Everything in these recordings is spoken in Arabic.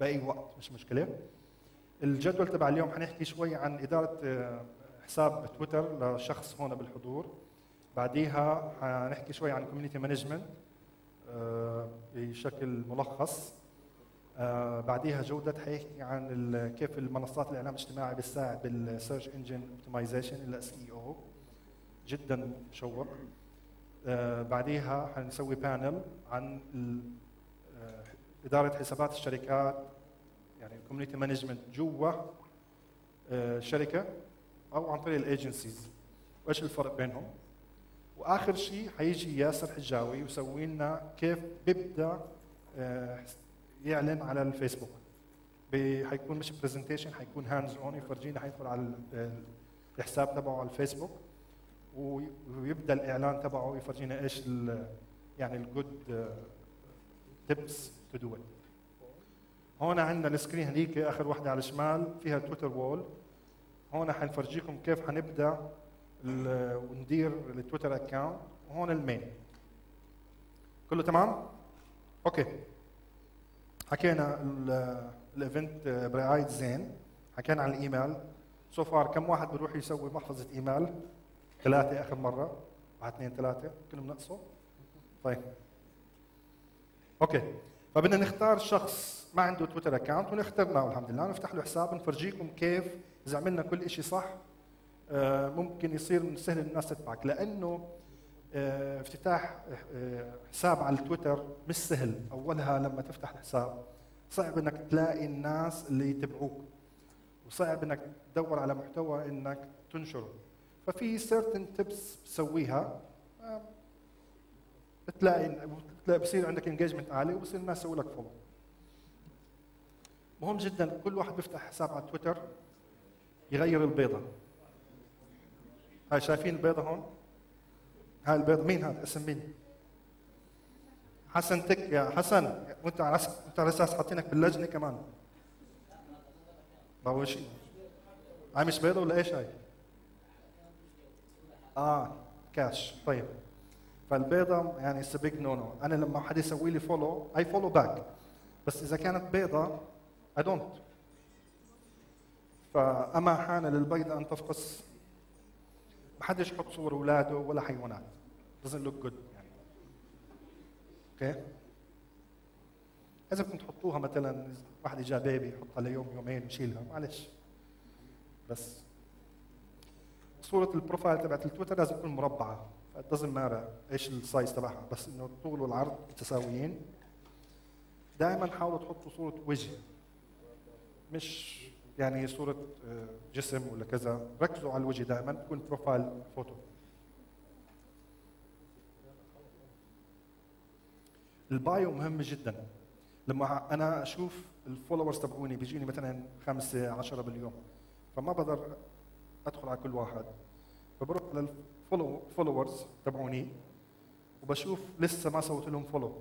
بأي وقت مش مشكلة. الجدول تبع اليوم حنحكي شوي عن إدارة آه، حساب تويتر لشخص هون بالحضور. بعديها حنحكي شوي عن community management بشكل ملخص. آه بعديها جودة حيحكي عن كيف المنصات الإعلام الاجتماعي بتساعد بال search engine optimization ال SEO جدا مشوق. آه بعديها حنسوي panel عن آه إدارة حسابات الشركات يعني ال community management جوا آه الشركة أو عن طريق ال agencies وإيش الفرق بينهم؟ وآخر شيء حيجي ياسر حجاوي ويسوي لنا كيف بيبدأ آه، يعلن على الفيسبوك. حيكون مش presentation حيكون hands on يفرجينا حيدخل على ال- الحساب تبعه على الفيسبوك. وي- ويبدأ الإعلان تبعه يفرجينا إيش يعني ال good tips to do هون عندنا ال screen هذيك آخر وحدة على الشمال فيها تويتر wall. هون حنفرجيكم كيف حنبدأ وندير التويتر account وهون ال main. كله تمام؟ okay. حكينا ال- ال event برعاية زين. حكينا عن ال email. so far كم واحد بيروح يسوي محفظة إيميل؟ ثلاثة آخر مرة. واحد اثنين ثلاثة. كلهم نقصوا؟ طيب. okay. فبدنا نختار شخص ما عنده تويتر account ونخترناه. الحمد لله. نفتح له حساب نفرجيكم كيف إذا عملنا كل شيء صح آه، ممكن يصير من سهل الناس تتبعك. لأنه آه، افتتاح آه، حساب على التويتر مش سهل. أولها لما تفتح الحساب صعب إنك تلاقي الناس اللي يتبعوك. وصعب إنك تدور على محتوى إنك تنشره. ففي certain tips بتسويها بتلاقي بتلاقي بصير عندك engagement عالي وبصير الناس يسوي لك follow مهم جدا كل واحد بيفتح حساب على تويتر يغير البيضة. هاي شايفين البيضة هون؟ هاي البيضة مين هذا؟ اسم مين؟ حسن تك يا حسن وانت على انت على أساس حاطينك باللجنة كمان. ما هو شيء. هاي مش بيضة ولا إيش هاي؟ آه كاش طيب. فالبيضة يعني it's big no no أنا لما حد يسوي لي follow I follow back بس إذا كانت بيضة I don't فأما حان للبيضة أن تفقس. ما حدش يحط صور اولاده ولا حيوانات. Doesn't look good. يعني okay إذا بدكم تحطوها مثلا واحد جاب baby يحطها ليوم يومين يشيلها معلش. بس. صورة ال profile تبعت التويتر لازم تكون مربعة. doesn't matter إيش ال size تبعها بس إنه الطول والعرض متساويين. دائما حاولوا تحطوا صورة وجه مش يعني صورة آه، جسم ولا كذا. ركزوا على الوجه دائما تكون profile photo ال bio مهم جدا. لما أنا أشوف ال followers تبعوني بيجيني مثلا خمسة عشرة باليوم فما بقدر أدخل على كل واحد. فبروح لل followers تبعوني وبشوف لسه ما سويت لهم follow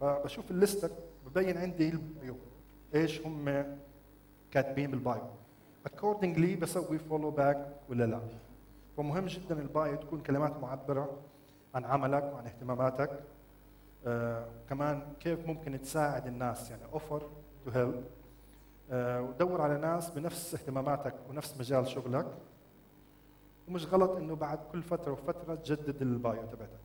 فبشوف ال listه ببين عندي ال bio إيش هم كاتبين بال bio. accordingly بسوي follow back ولا لا. فمهم جدا ال bio تكون كلمات معبرة عن عملك وعن اهتماماتك. آه كمان كيف ممكن تساعد الناس يعني offer to help ودور على ناس بنفس اهتماماتك ونفس مجال شغلك. ومش غلط إنه بعد كل فترة وفترة تجدد ال bio تبعتك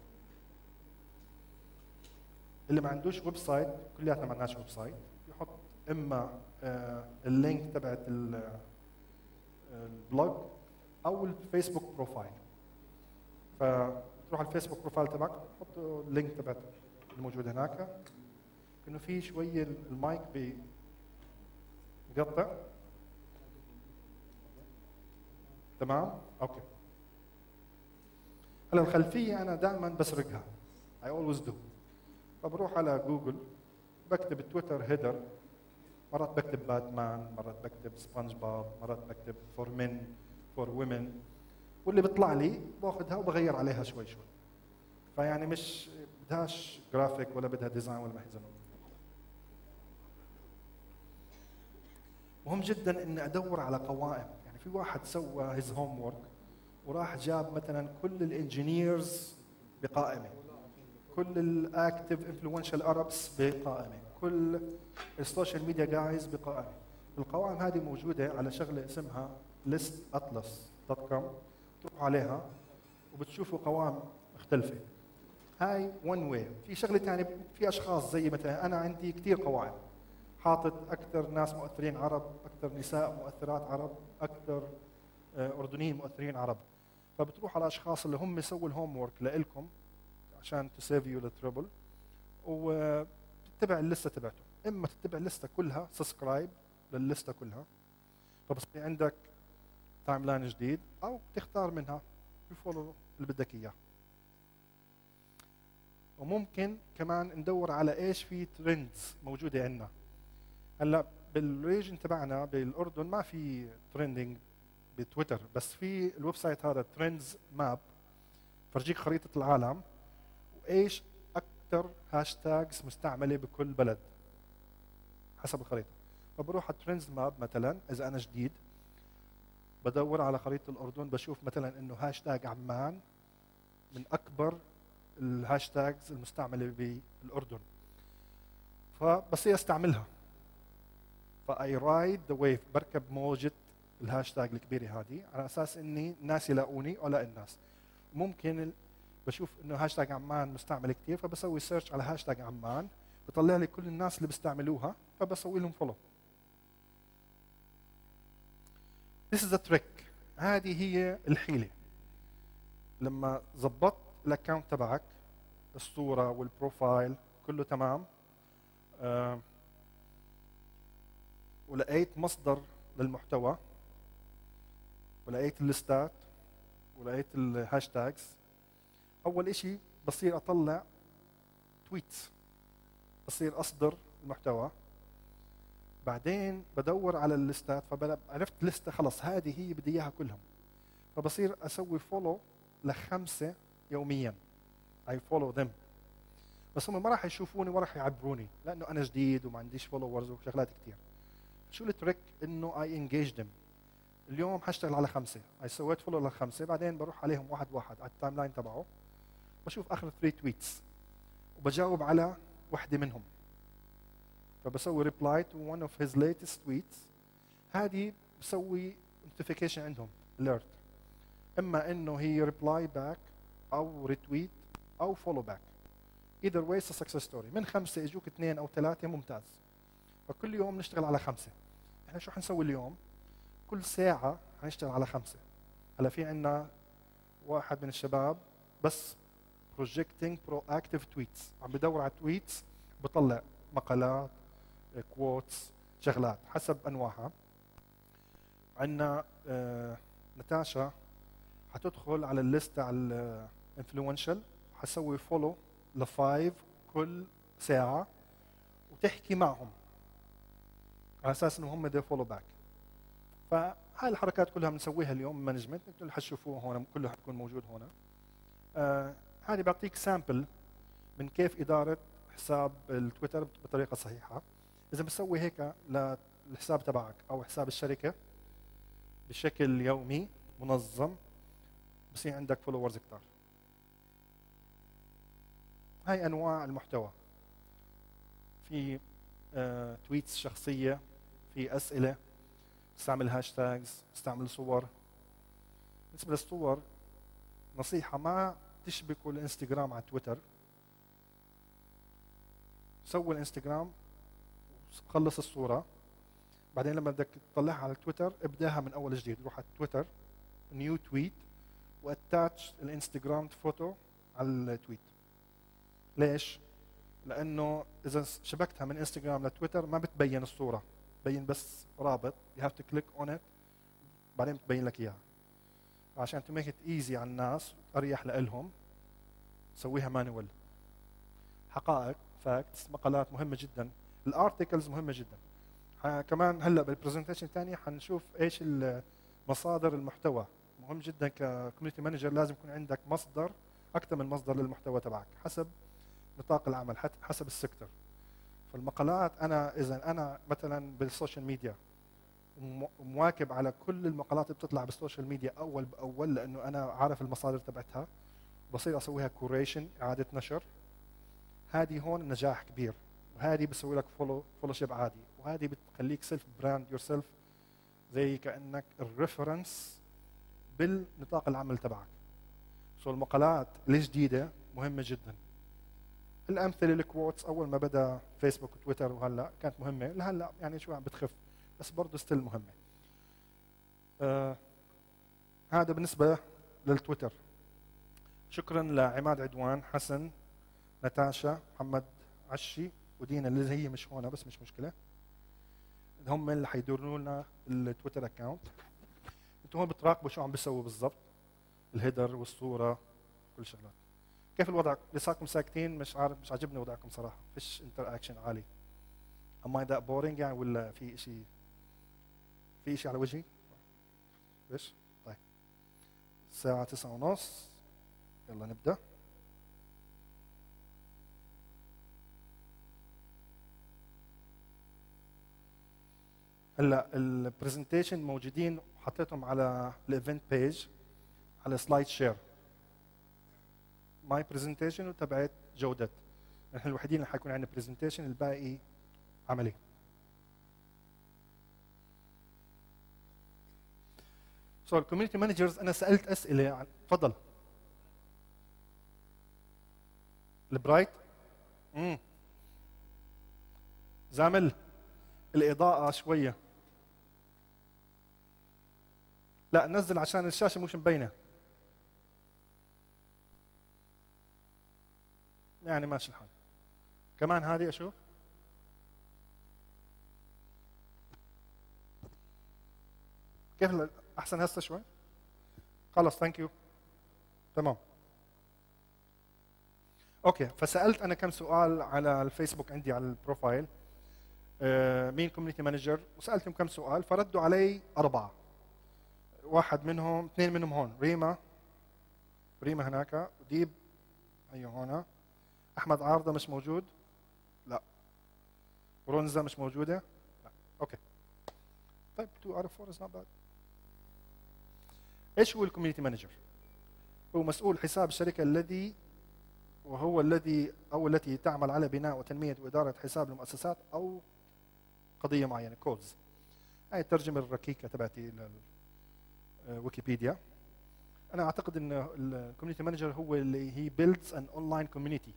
اللي ما عندوش website كلياتنا ما عندناش website يحط إما آه، ال link تبعت آه، ال blog أو الفيسبوك profile. فتروح على الفيسبوك profile تبعك تحط ال link تبعت الموجود هناك. إنه في شوية المايك بي بقطع تمام؟ okay. هلا الخلفية أنا دائما بسرقها. I always do. فبروح على جوجل بكتب تويتر header مرات بكتب باتمان مرات بكتب سبونج بوب مرات بكتب for men for women. واللي بيطلع لي باخذها وبغير عليها شوي شوي. فيعني مش بدهاش جرافيك ولا بدها design ولا ما يحزنون مهم جدا إني أدور على قوائم. يعني في واحد سوى his homework وراح جاب مثلا كل ال engineers بقائمة كل ال active influential Arabs بقائمة كل ال social media guys بقوائم القوائم هذه موجودة على شغلة اسمها ليست اطلس dot com تروحوا عليها وبتشوفوا قوائم مختلفة. هاي one way في شغلة ثانية في أشخاص زي مثلا أنا عندي كثير قوائم. حاطط أكثر ناس مؤثرين عرب أكثر نساء مؤثرات عرب أكثر أردنيين مؤثرين عرب. فبتروح على الاشخاص اللي هم سووا ال homework لإلكم عشان to save you the trouble وتتبع ال listة تبعته إما تتبع ال listة كلها subscribe لل listة كلها. فبصير عندك timeline جديد أو تختار منها ال follow اللي بدك إياه. وممكن كمان ندور على إيش في trends موجودة عندنا. هلأ بال region تبعنا بالأردن ما في trending بتويتر بس في ال website هذا Trendsmap فرجيك خريطة العالم وإيش أكثر hashtags مستعملة بكل بلد. حسب الخريطة. فبروح على Trendsmap مثلا إذا أنا جديد بدور على خريطة الأردن بشوف مثلا إنه هاشتاج عمان من أكبر ال hashtags المستعملة بالأردن. فبصير أستعملها. ف I ride the wave بركب موجة الهاشتاج الكبيرة هذه على أساس إني الناس يلاقوني ولا الناس. ممكن بشوف إنه هاشتاج عمان مستعمل كثير فبسوي search على هاشتاج عمان بطلع لي كل الناس اللي بيستعملوها فبسوي لهم follow This is the trick. هذه هي الحيلة. لما ظبطت ال account تبعك الصورة وال profile كله تمام آه ولقيت مصدر للمحتوى ولقيت ال listات ولقيت ال hashtags. أول شيء بصير أطلع tweets بصير أصدر المحتوى. بعدين بدور على ال listات فعرفت لستة خلص هذه هي بدي إياها كلهم. فبصير أسوي follow لخمسة يوميا. I follow them بس هم ما راح يشوفوني وما راح يعبروني لأنه أنا جديد وما عنديش followers وشغلات كثير شو ال trick إنه I engage them اليوم حاشتغل على خمسة. اي سويت follow لخمسه بعدين بروح عليهم واحد واحد على ال timeline تبعه. بشوف آخر three tweets وبجاوب على وحدة منهم. فبسوي reply to one of his latest tweets هذه بسوي notification عندهم. alert إما إنه هي reply back أو retweet أو follow back either way success story من خمسة إجوك اثنين أو ثلاثة ممتاز. فكل يوم نشتغل على خمسة. إحنا شو حنسوي اليوم؟ كل ساعة حنشتغل على خمسة. هلا في عندنا واحد من الشباب بس proactive tweets عم بدور على tweets بطلع مقالات quotes شغلات حسب أنواعها. عندنا آه نتاشا حتدخل على ال list على ال influential حسوي follow ل five كل ساعة وتحكي معهم على أساس إنه هم they follow back فهاي الحركات كلها بنسويها اليوم management أنتم حتشوفوها هون كله حتكون موجود هون. آه هذه بعطيك sample من كيف إدارة حساب التويتر بطريقة صحيحة. إذا بتسوي هيك للحساب تبعك أو حساب الشركة بشكل يومي منظم بصير عندك followers كثار هاي أنواع المحتوى. في آه tweets شخصية في أسئلة. استعمل hashtags استعمل صور. بالنسبة للصور نصيحة ما تشبكوا الإنستغرام على تويتر. سووا الإنستغرام خلص الصورة. بعدين لما بدك تطلعها على تويتر ابداها من أول جديد. روح على تويتر new tweet و attach ال Instagram photo على ال tweet ليش؟ لأنه إذا شبكتها من إنستغرام لتويتر ما بتبين الصورة. بيبين بس رابط. You have to click on it. بعدين بتبين لك إياها. عشان to make it easy على الناس أريح لهم سويها manual حقائق facts مقالات مهمة جدا. ال articles مهمة جدا. كمان هلأ بال presentation الثانية حنشوف إيش مصادر المحتوى. مهم جدا ك community manager لازم يكون عندك مصدر أكثر من مصدر للمحتوى تبعك حسب نطاق العمل حسب ال sector. فالمقالات أنا إذا أنا مثلا بال social media مواكب على كل المقالات اللي بتطلع بال social media أول بأول لأنه أنا عارف المصادر تبعتها. بصير أسويها curation إعادة نشر. هذه هون نجاح كبير وهذه بسوي لك follow followship عادي وهذه بتخليك self brand yourself زي كأنك ال reference بالنطاق العمل تبعك. so المقالات الجديدة مهمة جدا. الأمثلة ال quotes أول ما بدأ فيسبوك وتويتر وهلأ كانت مهمة. لهلأ يعني شوي عم بتخف بس برضه still مهمة. آه هذا بالنسبة للتويتر. شكرا لعماد عدوان حسن نتاشا محمد عشي ودينا اللي هي مش هون بس مش مشكلة. هم اللي حيديروا لنا التويتر account أنتم هون بتراقبوا شو عم بيسووا بالضبط ال header والصورة كل شغلات. كيف الوضع؟ لساتكم ساكتين مش عارف مش عاجبني وضعكم صراحة. فيش interaction عالي am I that boring يعني ولا في شيء في شيء على وجهي؟ إيش؟ طيب. الساعة تسعة ونص. يلا نبدأ. هلا البرزنتيشن موجودين وحطيتهم على الايفنت بيج على سلايد شير ماي برزنتيشن وتبعت جودة. نحن الوحيدين اللي حيكون عندنا برزنتيشن الباقي عملي سو الكوميونتي مانجرز أنا سألت أسئلة عن تفضل. البرايت؟ امم زامل. الإضاءة شوية. لا نزل عشان الشاشة مش مبينة. يعني ماشي الحال. كمان هذه أشوف. كيف أحسن هسه شوي؟ خلص ثانك يو تمام. okay فسألت أنا كم سؤال على الفيسبوك عندي على ال profile. آه مين community manager وسألتهم كم سؤال فردوا علي أربعة. واحد منهم اثنين منهم هون. ريما. ريما هناك. وديب. هي هنا. أحمد عارضة مش موجود؟ لا. برونزا مش موجودة؟ لا. okay. طيب 2 out of 4 is not bad إيش هو ال community manager؟ هو مسؤول حساب الشركة الذي وهو الذي أو التي تعمل على بناء وتنمية وإدارة حساب المؤسسات أو قضية معينة quotes هاي الترجمة الركيكة تبعتي لويكيبيديا أنا أعتقد إن ال community manager هو اللي هي builds an online community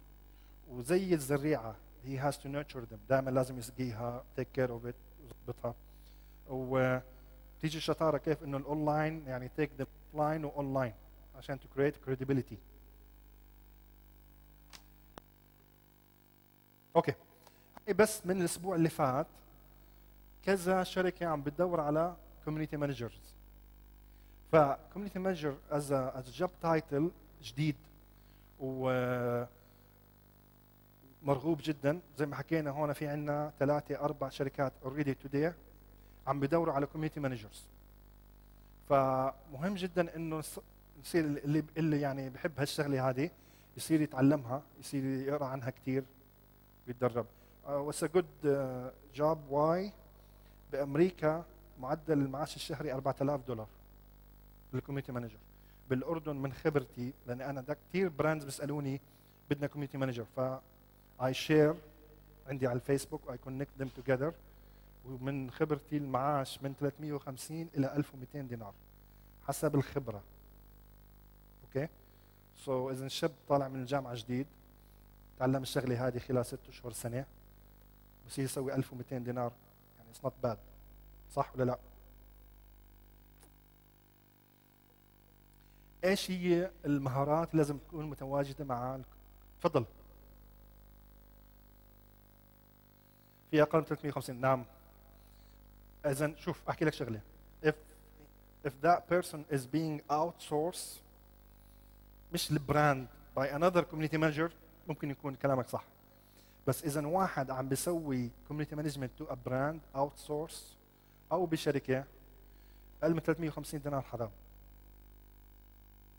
وزي الزريعة. he has to nurture them دائما لازم يسقيها take care of it ويظبطها وتيجي الشطارة كيف إنه الاونلاين يعني take the line و online عشان to create credibility okay بس من الأسبوع اللي فات كذا شركة عم بتدور على community managers ف community manager is is job title جديد. و مرغوب جدا. زي ما حكينا هون في عندنا ثلاثة أربع شركات already today عم بدوروا على community managers فمهم جدا إنه يصير اللي اللي يعني بحب هالشغلة هذه يصير يتعلمها يصير يقرأ عنها كثير ويتدرب و it's good job واي بأمريكا معدل المعاش الشهري 4000 دولار لل community manager بالأردن من خبرتي لأن أنا كثير brands بيسألوني بدنا community manager ف I share عندي على الفيسبوك I connect them together. ومن خبرتي المعاش من 350 إلى 1200 دينار حسب الخبرة. okay so so, إذا الشاب طالع من الجامعة جديد تعلم الشغلة هذه خلال ست أشهر سنة بس يسوي 1200 دينار. يعني it's not bad صح ولا لا؟ إيش هي المهارات اللي لازم تكون متواجدة مع تفضل. في أقل من 350 نعم. اذا شوف أحكي لك شغلة. If if that person is being outsourced مش البراند by another community manager ممكن يكون كلامك صح. بس إذا واحد عم بيسوي community management to a brand outsource أو بشركة أقل من 350 دينار حرام.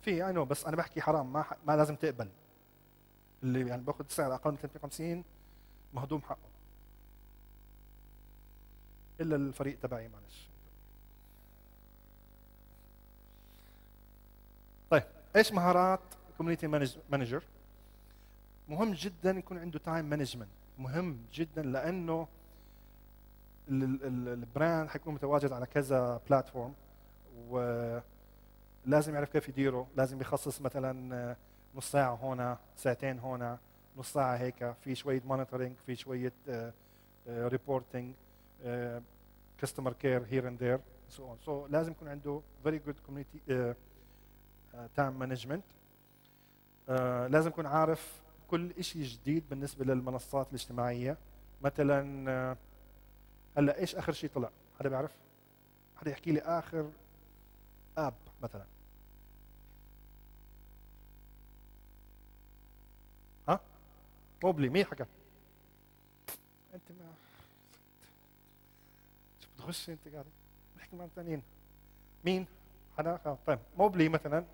في I know بس أنا بحكي حرام ما ما لازم تقبل. اللي يعني باخذ سعر أقل من 350 مهضوم حقه. إلا الفريق تبعي معلش. طيب إيش مهارات community manager مهم جدا يكون عنده time management مهم جدا لأنه ال brand حيكون متواجد على كذا platform ولازم يعرف كيف يديره. لازم يخصص مثلا نص ساعة هنا ساعتين هنا نص ساعة هيك. في شوية monitoring في شوية reporting customer care here and there so on so لازم يكون عنده very good community time management لازم يكون عارف كل شيء جديد بالنسبة للمنصات الاجتماعية. مثلا uh, هلأ إيش آخر شيء طلع؟ حدا بيعرف؟ حدا يحكي لي آخر آب مثلا. ها؟ موبلي مين حكى أنت بتخش انت قاعد. بحكي مع الثانيين مين؟ حدا؟ آه، طيب. موبلي مثلا.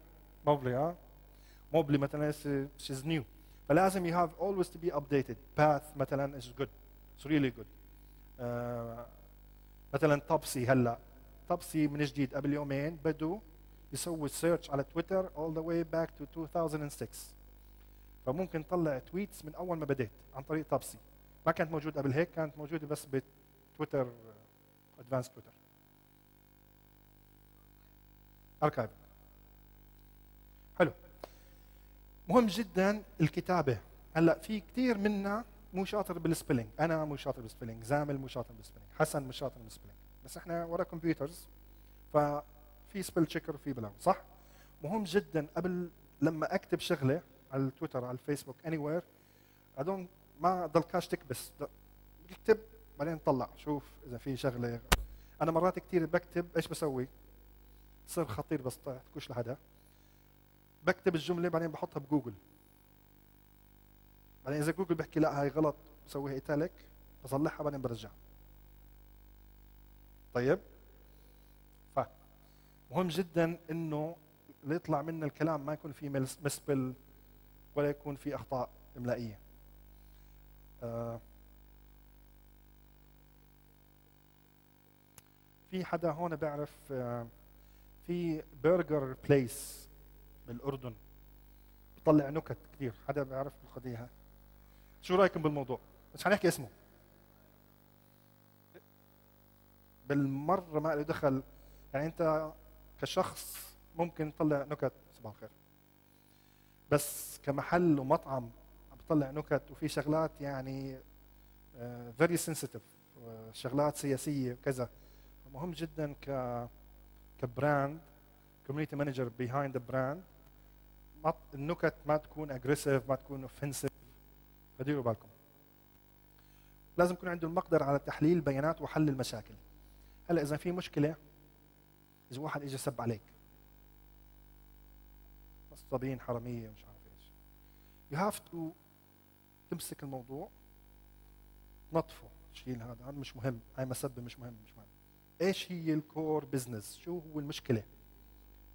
موبلي ها موبلي مثلا she's new فلازم you have always to be updated. Path مثلا good. It's really good. uh, مثلا Topsy هلأ. Topsy من جديد. قبل يومين بدو يسوي search على تويتر all the way back to 2006 فممكن تطلع tweets من أول ما بديت عن طريق Topsy ما كانت موجودة قبل هيك كانت موجودة بس بتويتر advanced Twitter archive. حلو. مهم جدا الكتابة. هلأ في كثير منا مو شاطر بال spelling. أنا مو شاطر بال spelling. زامل مو شاطر بال spelling. حسن مو شاطر بال spelling. بس إحنا ورا computers ففي spell checker وفي بلاو صح؟ مهم جدا قبل لما أكتب شغلة على التويتر على الفيسبوك anywhere ما ضلكاش تكبس. اكتب بعدين طلع شوف إذا في شغلة. أنا مرات كثير بكتب إيش بسوي؟ صير خطير بس تحكوش لحدا. بكتب الجملة بعدين بحطها بجوجل. بعدين إذا جوجل بحكي لا هاي غلط بسويها italic بصلحها بعدين برجع. طيب؟ ف مهم جدا إنه اللي يطلع منا الكلام ما يكون فيه مسبل ولا يكون فيه أخطاء إملائية. آه في حدا هون بيعرف آه في برجر بليس بالأردن. بطلع نكت كثير حدا بيعرف القضية. شو رأيكم بالموضوع؟ مش حنحكي اسمه. بالمرة ما له دخل. يعني انت كشخص ممكن تطلع نكت. صباح الخير. بس كمحل ومطعم عم بتطلع نكت وفي شغلات يعني very uh, sensitive uh, شغلات سياسية وكذا. مهم جدا ك ك brand community manager behind the brand النكت ما تكون aggressive ما تكون offensive فديروا بالكم. لازم يكون عنده المقدرة على تحليل البيانات وحل المشاكل. هلا إذا في مشكلة إذا واحد اجى سب عليك. نصابين حرامية مش عارف إيش. you have to تمسك الموضوع. نطفه. شيل هذا. هذا مش مهم. هاي مسبه مش مهم مش مهم. إيش هي ال core business شو هو المشكلة؟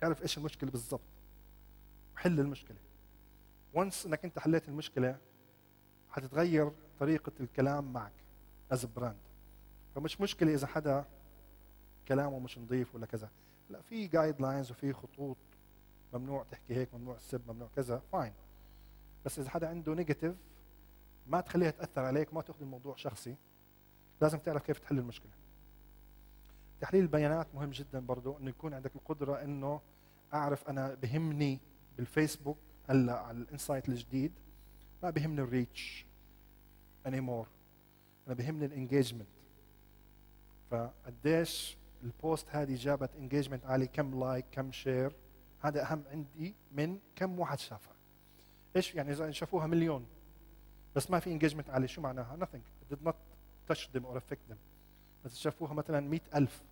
اعرف إيش المشكلة بالضبط؟ وحل المشكلة. once إنك أنت حليت المشكلة حتتغير طريقة الكلام معك as brand فمش مشكلة إذا حدا كلامه مش نظيف ولا كذا. لا في guidelines وفي خطوط. ممنوع تحكي هيك ممنوع السب ممنوع كذا fine بس إذا حدا عنده negative ما تخليها تأثر عليك ما تأخذ الموضوع شخصي. لازم تعرف كيف تحل المشكلة. تحليل البيانات مهم جدا برضه إنه يكون عندك القدرة إنه أعرف أنا بهمني بالفيسبوك هلأ على ال insight الجديد ما بهمني ال reach anymore أنا بهمني ال engagement. فقديش ال post هذه جابت engagement عالي كم like كم share هذا أهم عندي من كم واحد شافها. إيش يعني إذا شافوها مليون؟ بس ما في engagement عالي شو معناها؟ Nothing. Did not touch them or affect them. بس شافوها مثلا 100000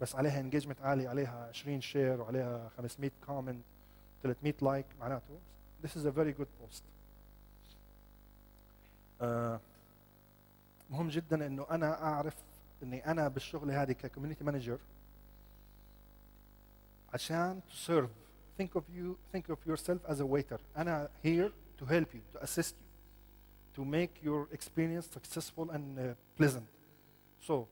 بس عليها engagement عالي عليها 20 share وعليها 500 comment 300 like معناته this is a very good post آه مهم جدا انه أنا اعرف اني أنا بالشغله هذه ك community manager عشان to serve think of you think of yourself as a waiter أنا here to help you to assist you to make your experience successful and uh, pleasant so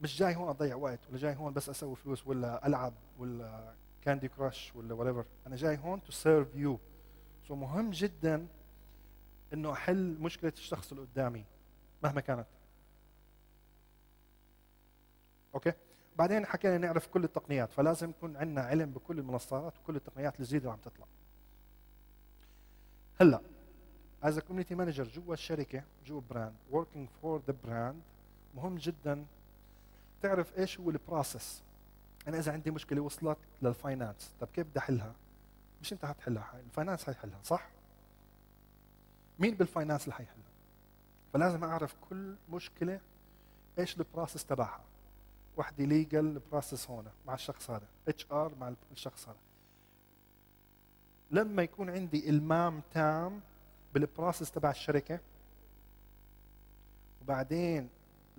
مش جاي هون أضيع وقت ولا جاي هون بس أسوي فلوس ولا ألعب ولا كاندي كراش ولا whatever. أنا جاي هون to serve you. So مهم جدا إنه أحل مشكلة الشخص اللي قدامي مهما كانت. أوكي؟ بعدين حكينا نعرف كل التقنيات فلازم يكون عندنا علم بكل المنصات وكل التقنيات الجديده اللي عم تطلع. هلأ as community manager جوا الشركة جوا brand working for the brand مهم جدا تعرف إيش هو ال process أنا إذا عندي مشكلة وصلت لل finance طب كيف بدي أحلها؟ مش أنت حتحلها ال finance حيحلها صح؟ مين بال finance اللي حيحلها؟ فلازم أعرف كل مشكلة إيش ال process تبعها. وحدة legal process هون مع الشخص هذا HR مع الشخص هذا. لما يكون عندي إلمام تام بال process تبع الشركة وبعدين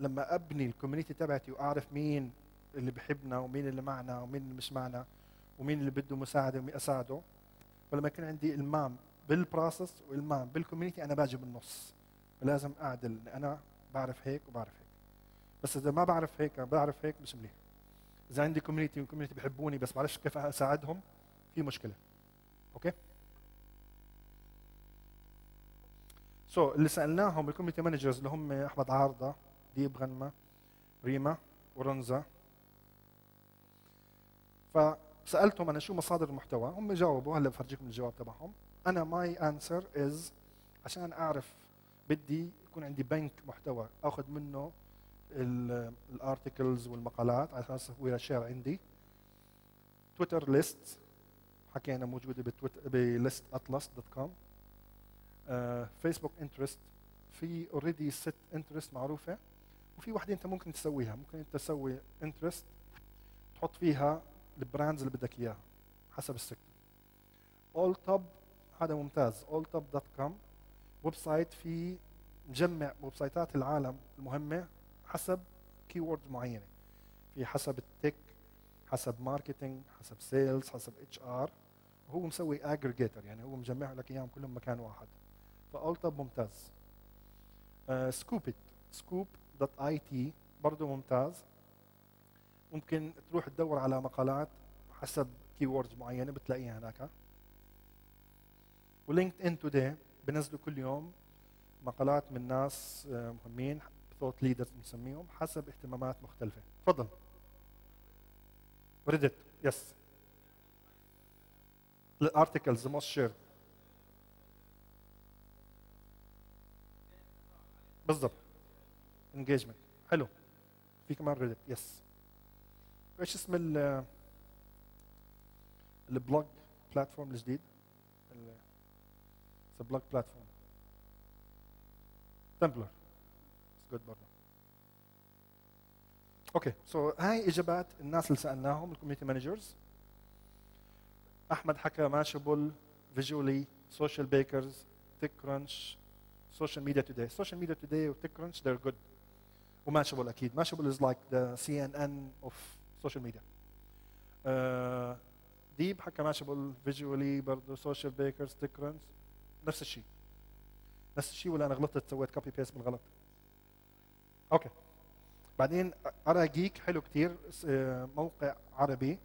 لما أبني ال community تبعتي وأعرف مين اللي بحبنا ومين اللي معنا ومين اللي مش معنا ومين اللي بده مساعدة ومين أساعده ولما يكون عندي إلمام بال process وإلمام بال community أنا باجي بالنص. لازم أعدل أنا بعرف هيك وبعرف هيك. بس إذا ما بعرف هيك بعرف هيك مش منيح. إذا عندي community وال community بحبوني بس بعرفش كيف أساعدهم في مشكلة. Okay؟ so so, اللي سألناهم ال community managers اللي هم أحمد عارضة ديب غنمه ريما ورنزا فسألتهم أنا شو مصادر المحتوى هم جاوبوا هلا بفرجيكم الجواب تبعهم. أنا my answer is عشان أعرف بدي يكون عندي بنك محتوى أخذ منه الارتكلز والمقالات على أساس هو شير عندي. تويتر ليست حكينا موجودة بتويتر بليست اطلس دوت كوم فيسبوك انترست في اوريدي ست انترست معروفة. وفي وحده أنت ممكن تسويها ممكن أنت تسوي انترست تحط فيها البراندز اللي بدك إياها حسب السيكتور. اول توب هذا ممتاز. Alltop.com ويب سايت فيه مجمع website ات العالم المهمة حسب keywords معينة. في حسب ال tech حسب marketing حسب sales حسب HR وهو مسوي aggregator يعني هو مجمع لك إياهم كلهم مكان واحد. ف Alltop ممتاز. Scoop.it Scoop dot it برضه ممتاز. ممكن تروح تدور على مقالات حسب keywords معينة بتلاقيها هناك. و LinkedIn Today بنزلوا كل يوم مقالات من ناس آه، مهمين thought leaders بنسميهم حسب اهتمامات مختلفة. تفضل. Reddit yes ال articles most share بالضبط. engagement حلو في كمان Reddit yes إيش اسم ال ال blog platform الجديد the blog platform Tumblr good برضه okay so هاي إجابات الناس اللي سألناهم ال community managers أحمد حكى Mashable Visually Socialbakers TechCrunch Social Media Today Social Media Today و TechCrunch they're good. و Mashable أكيد. Mashable is like the CNN of social media ديب حكى Mashable Visually برضه Socialbakers TechCrunch نفس الشيء. نفس الشيء ولا أنا غلطت سويت copy paste بالغلط okay. بعدين AraGeek حلو كثير موقع عربي.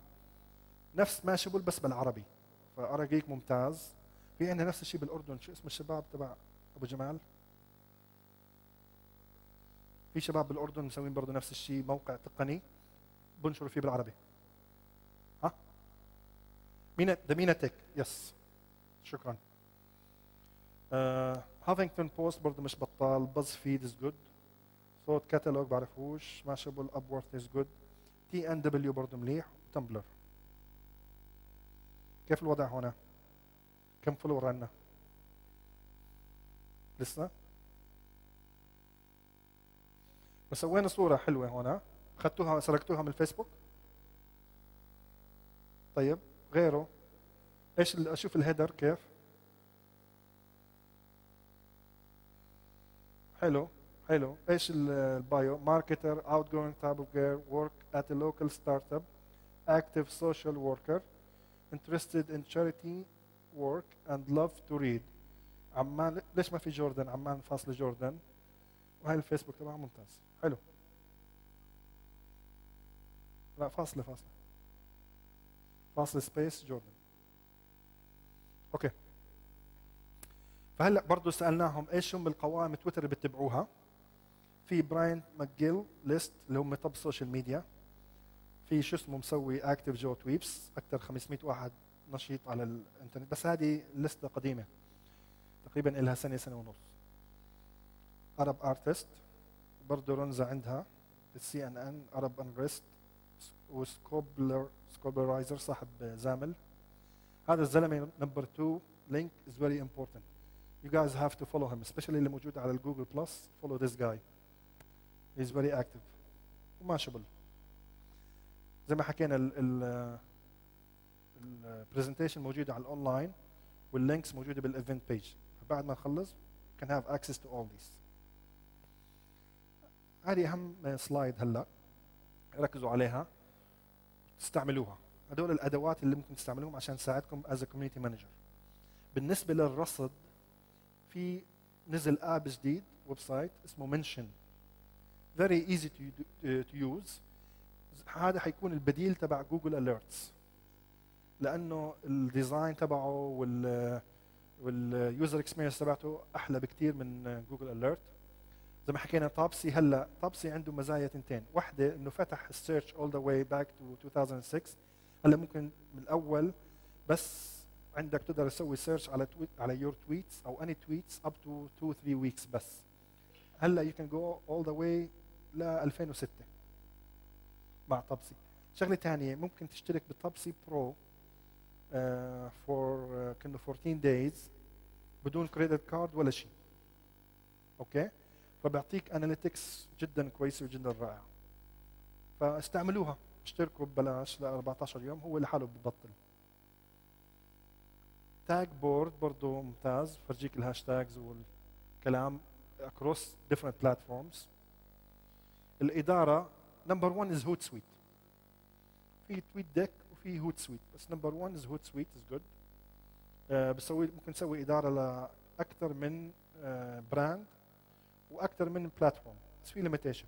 نفس Mashable بس بالعربي. ف AraGeek ممتاز. في عندنا نفس الشيء بالأردن. شو اسم الشباب تبع أبو جمال؟ في شباب بالأردن مسوين برضه نفس الشيء موقع تقني بنشروا فيه بالعربي. ها؟ مينا ذا تك يس شكرا. هافينغتون بوست برضه مش بطال باز فيد از جود صوت كاتالوج بعرفوش ماشابل اب وورث از جود تي ان دبليو برضه مليح. وتمبلر كيف الوضع هنا؟ كم فولور عندنا؟ لسه؟ بس سوينا صورة حلوة هنا اخذتوها سرقتوها من الفيسبوك؟ طيب غيره. إيش أشوف ال header كيف؟ حلو حلو. إيش ال bio؟ marketer outgoing type of girl work at local startup active social worker interested in charity work and love to read. عمان ليش ما في Jordan؟ عمان فاصل Jordan. وهي الفيسبوك تبعها ممتاز. حلو. لا فاصله فاصله فاصله space Jordan أوكي. فهلأ برضه سألناهم إيش هم القوائم تويتر اللي بتتبعوها؟ في براين ماكجيل list اللي هم top ال social media في شو اسمه مسوي active Jo tweeps أكثر 500 واحد نشيط على الإنترنت. بس هذه لستة قديمة. تقريبا لها سنة سنة ونص. Arab unrest برضه رنزا عندها ال CNN Arab unrest و Scobler Scobleizer صاحب زامل. هذا الزلمة number 2 link is very important you guys have to follow him especially اللي موجود على ال Google Plus follow this guy. He's very active. و Mashable زي ما حكينا ال ال presentation موجوده على ال online وال links موجودة بال event page بعد ما نخلص can have access to all these. هذه أهم slide هلأ. ركزوا عليها. تستعملوها هدول الأدوات اللي ممكن تستعملوهم عشان تساعدكم as community manager بالنسبة للرصد في نزل app جديد website اسمه Mention very easy to use هذا حيكون البديل تبع Google Alerts لأنه ال design تبعه وال وال user experience تبعته أحلى بكثير من Google Alert زي ما حكينا Topsy هلأ Topsy عنده مزايا تنتين. واحدة إنه فتح ال search all the way back to 2006 هلأ ممكن من الأول بس عندك تقدر تسوي search على tweet على your tweets أو any tweets up to 2 3 weeks بس. هلأ you can go all the way ل 2006 مع Topsy شغلة ثانية ممكن تشترك ب Topsy Pro for كأنه 14 days بدون credit card ولا شيء. أوكي؟ فبيعطيك analytics جدا كويسة وجدا رائعة. فاستعملوها. اشتركوا ببلاش ل 14 يوم هو لحاله ببطل. Tagboard برضه ممتاز. فرجيك ال hashtags والكلام across different platforms. الإدارة نمبر 1 از هوت سويت في تويت ديك وفي هوت سويت بس نمبر 1 از هوت سويت از جود بسوي ممكن نسوي إدارة لأكثر من براند uh, وأكثر من بلاتفورم بس في ليميتيشن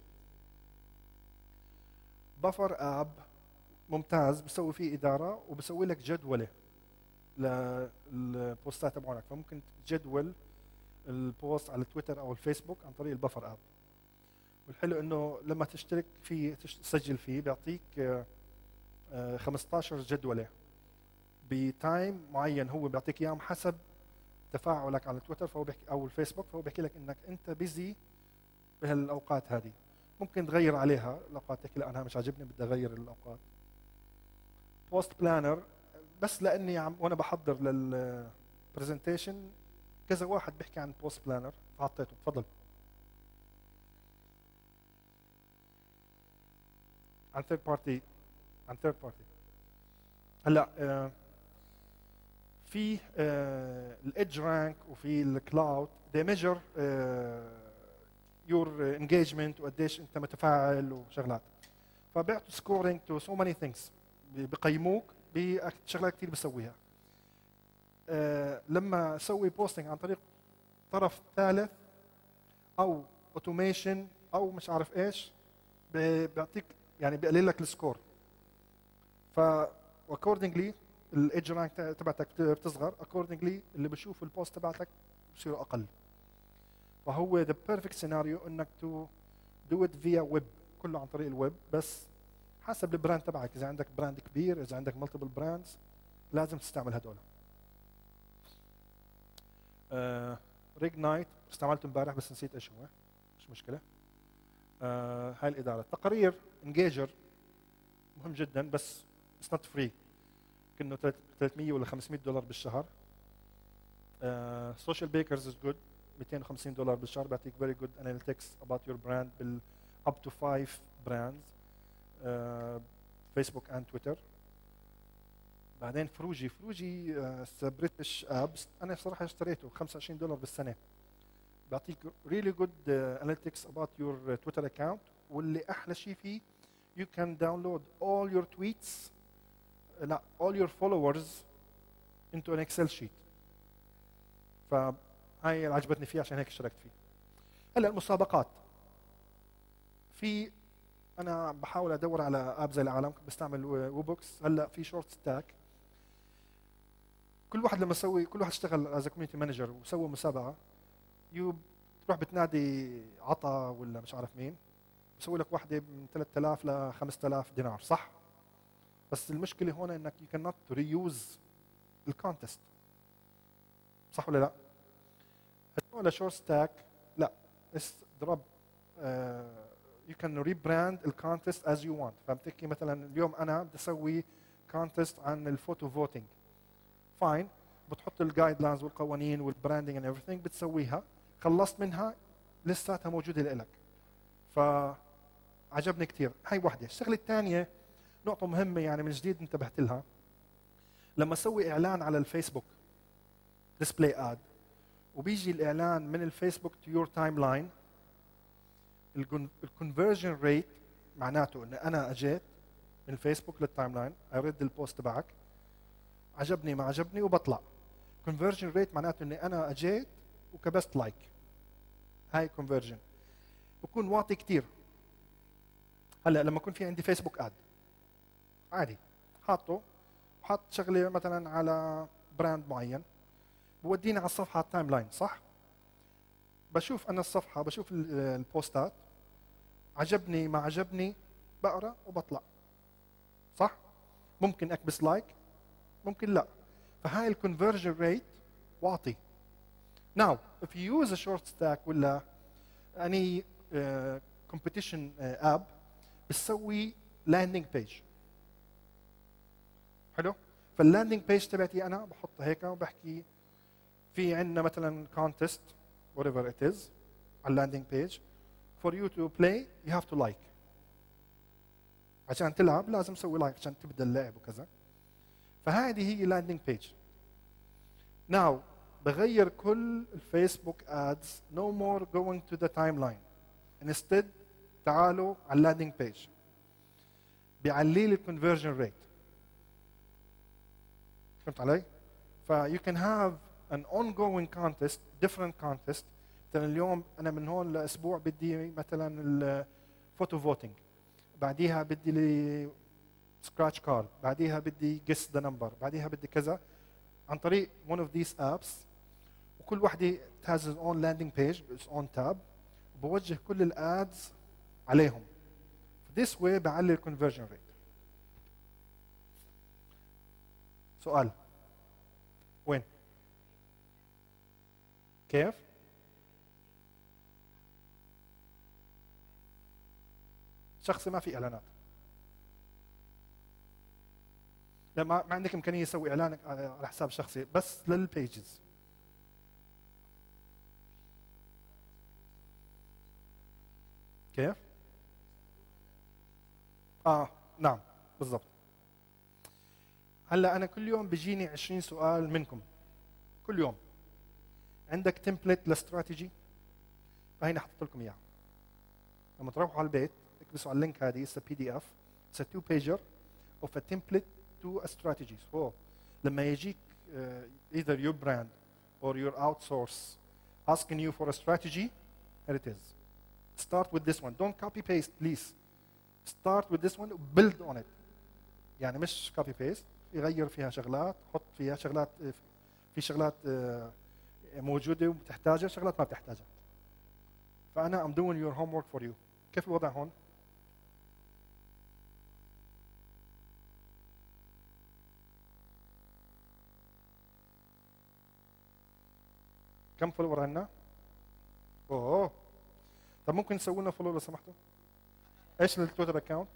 بفر آب ممتاز بسوي فيه إدارة وبسوي لك جدولة للبوستات تبعونك. فممكن تجدول ال post على تويتر أو الفيسبوك عن طريق ال Buffer app. والحلو إنه لما تشترك فيه تسجل فيه بيعطيك 15 آه، جدولة. ب time معين هو بيعطيك إياهم حسب تفاعلك على تويتر فهو بيحكي أو الفيسبوك فهو بيحكي لك إنك أنت busy بهالأوقات هذه. ممكن تغير عليها الاوقات تحكي لا أنا مش عاجبني بدي أغير الأوقات. Post Planner بس لأني عم وأنا بحضر لل presentation كذا واحد بيحكي عن Post Planner فحطيته. تفضل. عن third party عن third party هلأ آه في ال EdgeRank وفي ال Klout they measure your engagement وقديش أنت متفاعل وشغلات. فبيعطوا scoring to so many things بقيموك بشغلات كثير بسويها. uh, لما أسوي posting عن طريق طرف ثالث أو automation أو مش عارف إيش بيعطيك يعني بيقلل لك ال score ف accordingly ال EdgeRank تبعتك بتصغر. accordingly اللي بشوف ال post تبعتك بصيروا أقل. فهو the perfect scenario إنك to do it via web كله عن طريق الويب بس حسب ال brand تبعك. إذا عندك brand كبير إذا عندك multiple brands لازم تستعمل هدول. ريج uh, نايت استعملته امبارح بس نسيت إيش هو. مش مشكلة. uh, هاي الإدارة. تقارير انجيجر مهم جدا بس it's not free كأنه 300 ولا 500 دولار بالشهر. Socialbakers is good 250 دولار بالشهر بيعطيك very good analytics about your brand بال up to 5 brands Facebook and Twitter بعدين فروجي فروجي بريتش ابس أنا صراحة اشتريته 25 دولار بالسنة. بيعطيك really good analytics about your Twitter account واللي أحلى شيء فيه you can download all your tweets لا all your followers into an Excel sheet. فهاي اللي عجبتني فيه عشان هيك اشتركت فيه. هلا المسابقات. في أنا بحاول أدور على app زي العالم بستعمل Woobox هلا في ShortStack كل واحد لما يسوي كل واحد اشتغل as community manager وسوى مسابقة يو تروح بتنادي عطا ولا مش عارف مين بسوي لك واحدة من 3000 ل 5000 دينار صح؟ بس المشكلة هون إنك يو كانت ريوز الكونتست صح ولا لا؟ هدول short stack لا اضرب you can rebrand ال contest as you want فهمت مثلا اليوم أنا بدي أسوي contest عن ال photo voting fine بتحط ال guidelines والقوانين وال branding and everything بتسويها. خلصت منها لساتها موجودة لك فعجبني كثير هاي وحدة. الشغلة الثانية نقطة مهمة يعني من جديد انتبهت لها. لما أسوي إعلان على الفيسبوك display ad وبيجي الإعلان من الفيسبوك to your timeline ال conversion rate معناته إن أنا أجيت من الفيسبوك لل timeline أقرأ ال post تبعك عجبني ما عجبني وبطلع. conversion rate معناته إني أنا أجيت وكبست like هاي conversion بكون واطي كثير هلأ لما يكون في عندي فيسبوك ad عادي. حاطه. حاط شغله مثلا على brand معين. بوديني على الصفحة ال timeline صح؟ بشوف أنا الصفحة بشوف ال post ات. عجبني ما عجبني بقرأ وبطلع. صح؟ ممكن أكبس like ممكن لا. فهاي ال conversion rate واطي now if you use a short ولا competition uh, app بتسوي landing page فال landing page تبعتي أنا بحطها هيك وبحكي في عندنا مثلا contest whatever it is على ال landing page for you to play you have to like. عشان تلعب لازم تسوي like عشان تبدأ اللعب وكذا. فهذه هي landing page now بغير كل الفيسبوك ads no more going to the timeline instead تعالوا على ال landing page بيعلي لي ال conversion rate فهمت علي؟ ف you can have an ongoing contest different contest مثلا اليوم أنا من هون لأسبوع بدي مثلا ال photo voting بعديها بدي لي scratch card بعديها بدي guess the number بعديها بدي كذا. عن طريق one of these apps. وكل وحدة has its own landing page its own tab. بوجه كل ال ads عليهم. This way بعلي ال conversion rate سؤال. وين؟ كيف؟ شخصي ما في إعلانات. لا ما, عندك إمكانية تسوي إعلان على حساب شخصي بس للبيجز كيف؟ آه نعم بالضبط. هلأ أنا كل يوم بيجيني 20 سؤال منكم. كل يوم. عندك template لل strategy فهي حطيت لكم إياها. لما تروحوا على البيت اكبسوا على ال link هذه it's PDF it's two pager of a template to strategies هو لما يجيك either your brand or your outsource asking you for a strategy here it is. Start with this one. Don't copy paste please. Start with this one build on it. يعني مش copy paste يغير فيها شغلات حط فيها شغلات في شغلات موجودة وبتحتاجها شغلات ما بتحتاجها فأنا I'm doing your homework for you كيف الوضع هون؟ كم فولور عندنا؟ أوه طب ممكن نسوي لنا فولو لو سمحتوا؟ إيش التويتر اكونت؟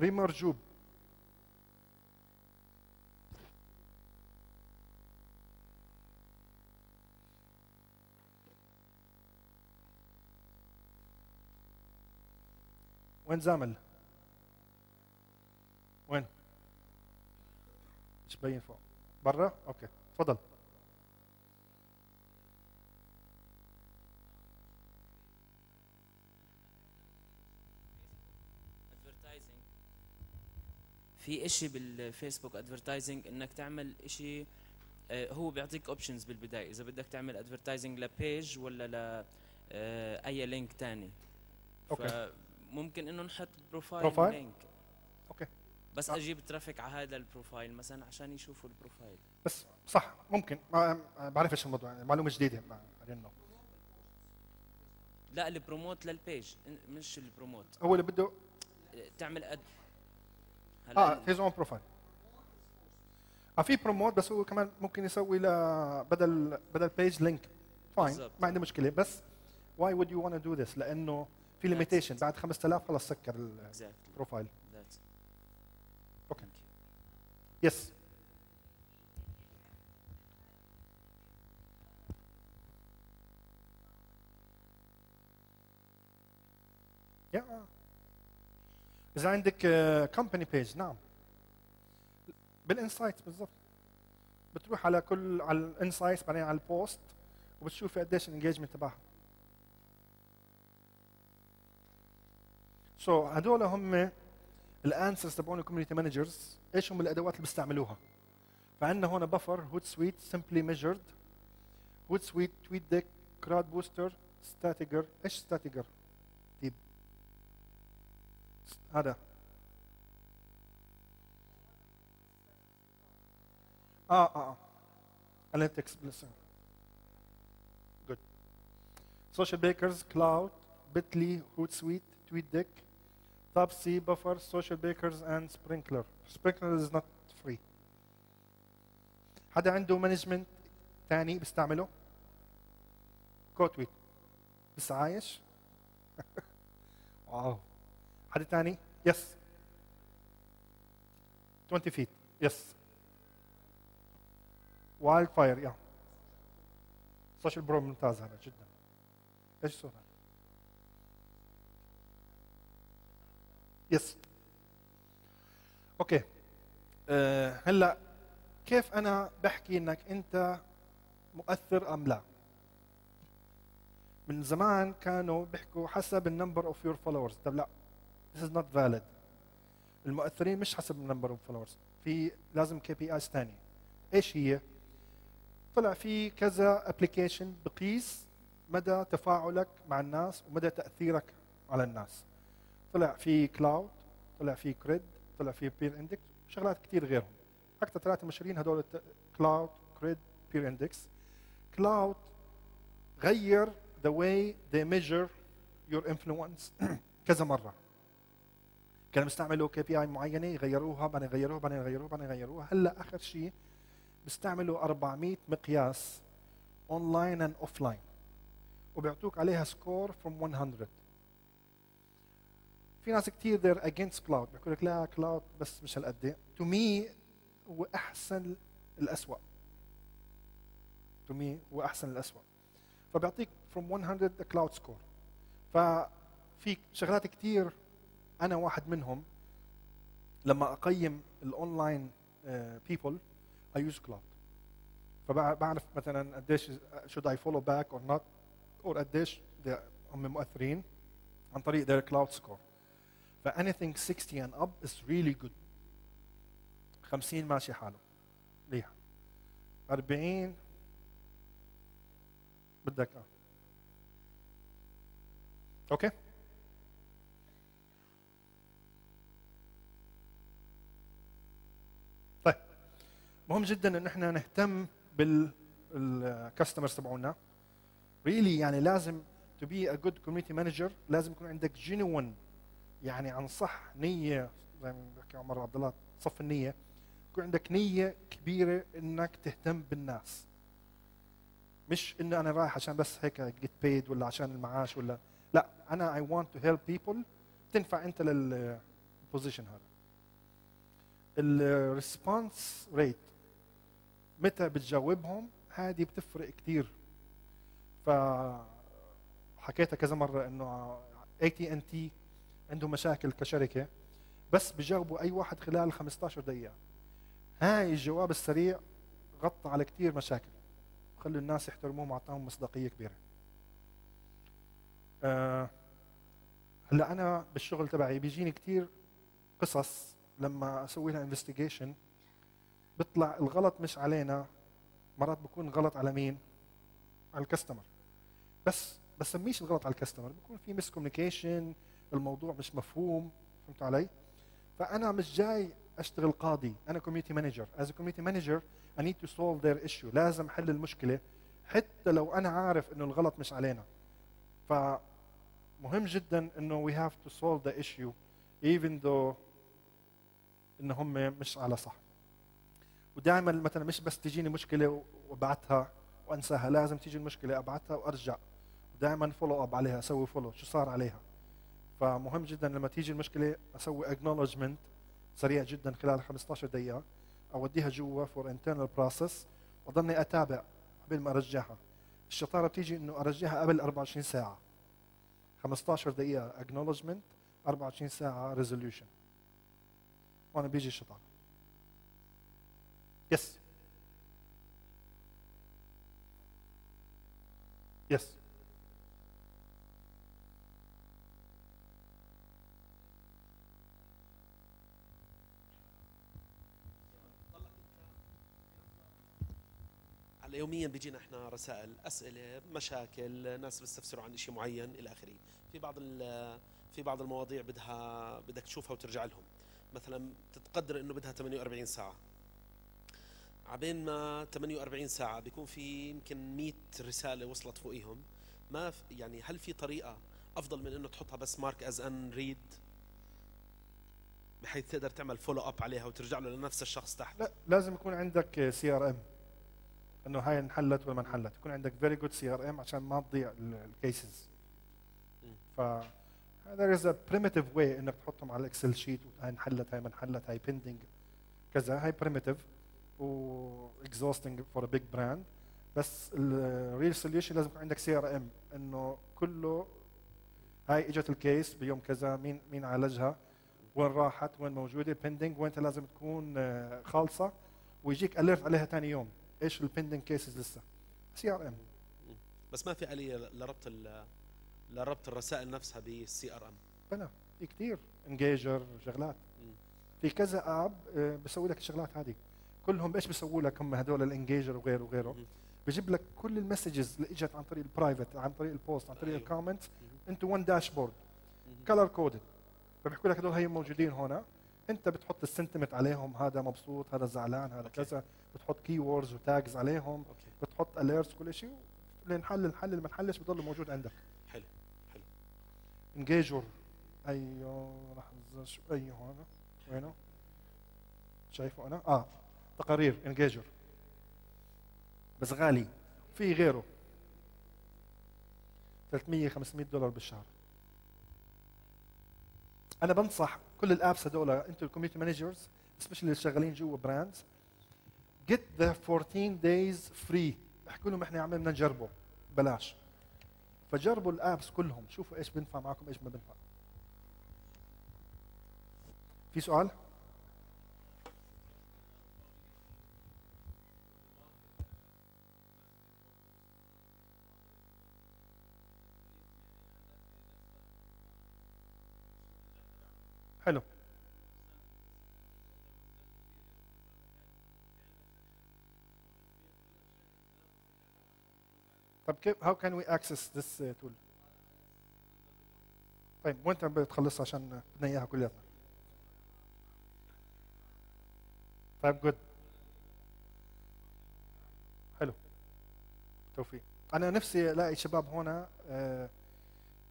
ريمر جوب وين زامل؟ وين؟ مش باين فوق. برا؟ okay. تفضل في إشي بالفيسبوك advertising إنك تعمل إشي آه، هو بيعطيك options بالبداية. إذا بدك تعمل advertising ل page ولا ل آه، أي link ثاني okay. فممكن إنه نحط profile, profile? link okay. بس آه. أجيب traffic على هذا ال profile مثلا عشان يشوفوا البروفايل بس صح ممكن. ما بعرفش الموضوع معلومة جديدة ما لا ال promote لل page مش ال promote هو اللي بده تعمل ad آه هيز own profile آه في promote بس هو كمان ممكن يسوي ل بدل بدل page link fine. ما عندي مشكلة. بس why would you want do this لأنه في limitation. بعد 5000 خلص سكر ال profile. okay. yes يا اذا عندك company page نعم. بال insights بالضبط. بتروح على كل على ال insights بعدين على ال post وبتشوفي قديش ال engagement تبعها. سو so, هدول هم ال answers تبعون ال community managers. إيش هم الأدوات اللي بيستعملوها؟ فعندنا هون بفر هود سويت سمبلي ميجرد هود سويت تويت ديك كراد بوستر ستاتيجر إيش ستاتيجر طيب. هذا. آه آه آه. اناليتكس بلسن جود سوشيال بيكرز كلاود بيتلي هود سويت تويت ديك Top C buffer, social bakers, and sprinkler. Sprinkler is not free. حدا عنده مانجمنت ثاني بيستعمله؟ كوتويت لسه عايش؟ واو حدا ثاني؟ يس 20 feet يس وايلد فاير يا سوشيال برو ممتاز هذا جدا إيش الصورة؟ يس أوكي أه هلا كيف أنا بحكي إنك أنت مؤثر أم لا؟ من زمان كانوا بيحكوا حسب النمبر اوف يور فولورز طب لا this is not valid. المؤثرين مش حسب ال number of followers في لازم KPIs ثانية إيش هي؟ طلع في كذا application بقيس مدى تفاعلك مع الناس ومدى تأثيرك على الناس. طلع في Klout طلع في Kred طلع في PeerIndex شغلات كثير غيرهم. أكثر ثلاثة مشهورين هدول Klout Kred PeerIndex Klout غير the way they measure your influence كذا مرة. كانوا بيستعملوا KPI معينة يغيروها بعدين يغيروها بعدين يغيروها بعدين يغيروها هلأ آخر شيء بيستعملوا 400 مقياس online and offline وبيعطوك عليها score from 100 في ناس كثير they're against Klout. بيقول لك لا Klout بس مش هالقد to me هو أحسن الاسوء to me هو أحسن الاسوء فبيعطيك from 100 Klout score ففي شغلات كثير أنا واحد منهم لما أقيم ال online people I use Klout فبعرف مثلا قديش should I follow back or not or قديش هم مؤثرين عن طريق their Klout score. ف anything 60 and up is really good. 50 ماشي حاله. منيح 40 بدك آه أوكي؟ طيب. مهم جدا إن إحنا نهتم بالكاستمرز تبعونا. ريلي really يعني لازم to be a good community manager لازم يكون عندك genuine يعني عن صح نية زي ما بحكي عمر عبد الله صف النية. يكون عندك نية كبيرة إنك تهتم بالناس. مش إنه أنا رايح عشان بس هيك جيت بيد ولا عشان المعاش ولا لا أنا I want to help people تنفع أنت لل position هذا. ال response rate متى بتجاوبهم؟ هذه بتفرق كثير ف حكيتها كذا مرة إنه اي تي ان تي عندهم مشاكل كشركة بس بجاوبوا أي واحد خلال 15 دقيقة. هاي الجواب السريع غطى على كثير مشاكل. خلوا الناس يحترموهم واعطاهم مصداقية كبيرة. أه هلأ أنا بالشغل تبعي بيجيني كثير قصص لما أسوي لها investigation بيطلع الغلط مش علينا مرات بكون غلط على مين؟ على ال customer بس بسميش الغلط على ال customer بكون في miscommunication الموضوع مش مفهوم فهمت علي؟ فأنا مش جاي أشتغل قاضي أنا community manager as community manager I need to solve their issue. لازم حل المشكلة حتى لو أنا عارف إنه الغلط مش علينا. ف مهم جدا إنه we have to solve the issue even though إن هم مش على صح. ودائما مثلا مش بس تجيني مشكلة وأبعتها وأنساها لازم تيجي المشكلة أبعتها وأرجع. دائما follow up عليها أسوي follow شو صار عليها؟ فمهم جدا لما تيجي المشكلة أسوي acknowledgment سريع جدا خلال 15 دقيقة. أوديها جوا for internal process وأضلني أتابع قبل ما أرجعها. الشطارة بتيجي إنه أرجعها قبل 24 ساعة. 15 دقيقة acknowledgment 24 ساعة resolution هون بيجي الشطارة. yes yes هلا يوميا بيجينا إحنا رسائل أسئلة مشاكل ناس بيستفسروا عن شيء معين إلى آخره. في بعض في بعض المواضيع بدها بدك تشوفها وترجع لهم. مثلا تتقدر إنه بدها 48 ساعة. عبين ما 48 ساعة بيكون في يمكن 100 رسالة وصلت فوقيهم. ما يعني هل في طريقة أفضل من إنه تحطها بس mark as unread بحيث تقدر تعمل follow up عليها وترجع له لنفس الشخص تحت. لا لازم يكون عندك CRM إنه هاي انحلت ولا ما انحلت. يكون عندك very good CRM عشان ما تضيع ال cases. ف هذا is primitive way إنك تحطهم على ال Excel sheet هاي انحلت هاي ما انحلت هاي pending كذا. هاي primitive و exhausting for a big brand بس ال real solution لازم يكون عندك CRM إنه كله هاي إجت ال case بيوم كذا مين مين عالجها؟ وين راحت؟ وين موجودة؟ pending وين لازم تكون آه، خالصة. ويجيك alert عليها ثاني يوم. إيش ال pending cases لسه CRM بس ما في آلية لربط لربط الرسائل نفسها بال CRM بلا في كثير Engagor شغلات. في كذا app آه، بيسوي لك الشغلات هذه كلهم إيش بيسووا لك هم هدول ال Engagor وغيره وغيره. بجيب لك كل ال messages اللي إجت عن طريق ال private عن طريق ال post عن طريق أيوة. ال comment. into one dashboard. color coded فبيحكوا لك هدول هي موجودين هنا انت بتحط ال sentiment عليهم هذا مبسوط هذا زعلان هذا okay. كذا بتحط keywords و tags عليهم. okay. بتحط alerts كل شيء. لنحل الحل اللي ما نحلش بضل موجود عندك. حلو حلو. Engagor أيوه لحظة شو أيوه هذا وينه؟ شايفه أنا؟ آه. تقارير Engagor بس غالي. في غيره. 300 500 دولار بالشهر. أنا بنصح كل ال apps هدول أنتم ال community managers especially اللي شغالين جوا brands get the 14 days free. احكوا لهم إحنا عم بدنا نجربه. بلاش. فجربوا ال apps كلهم. شوفوا إيش بينفع معكم إيش ما بينفع. في سؤال؟ حلو. طب كيف can we access this uh, tool? طيب وانت بتخلصها عشان بدنا إياها كلياتنا؟ طيب جود حلو. توفيق. أنا نفسي ألاقي شباب هنا آه،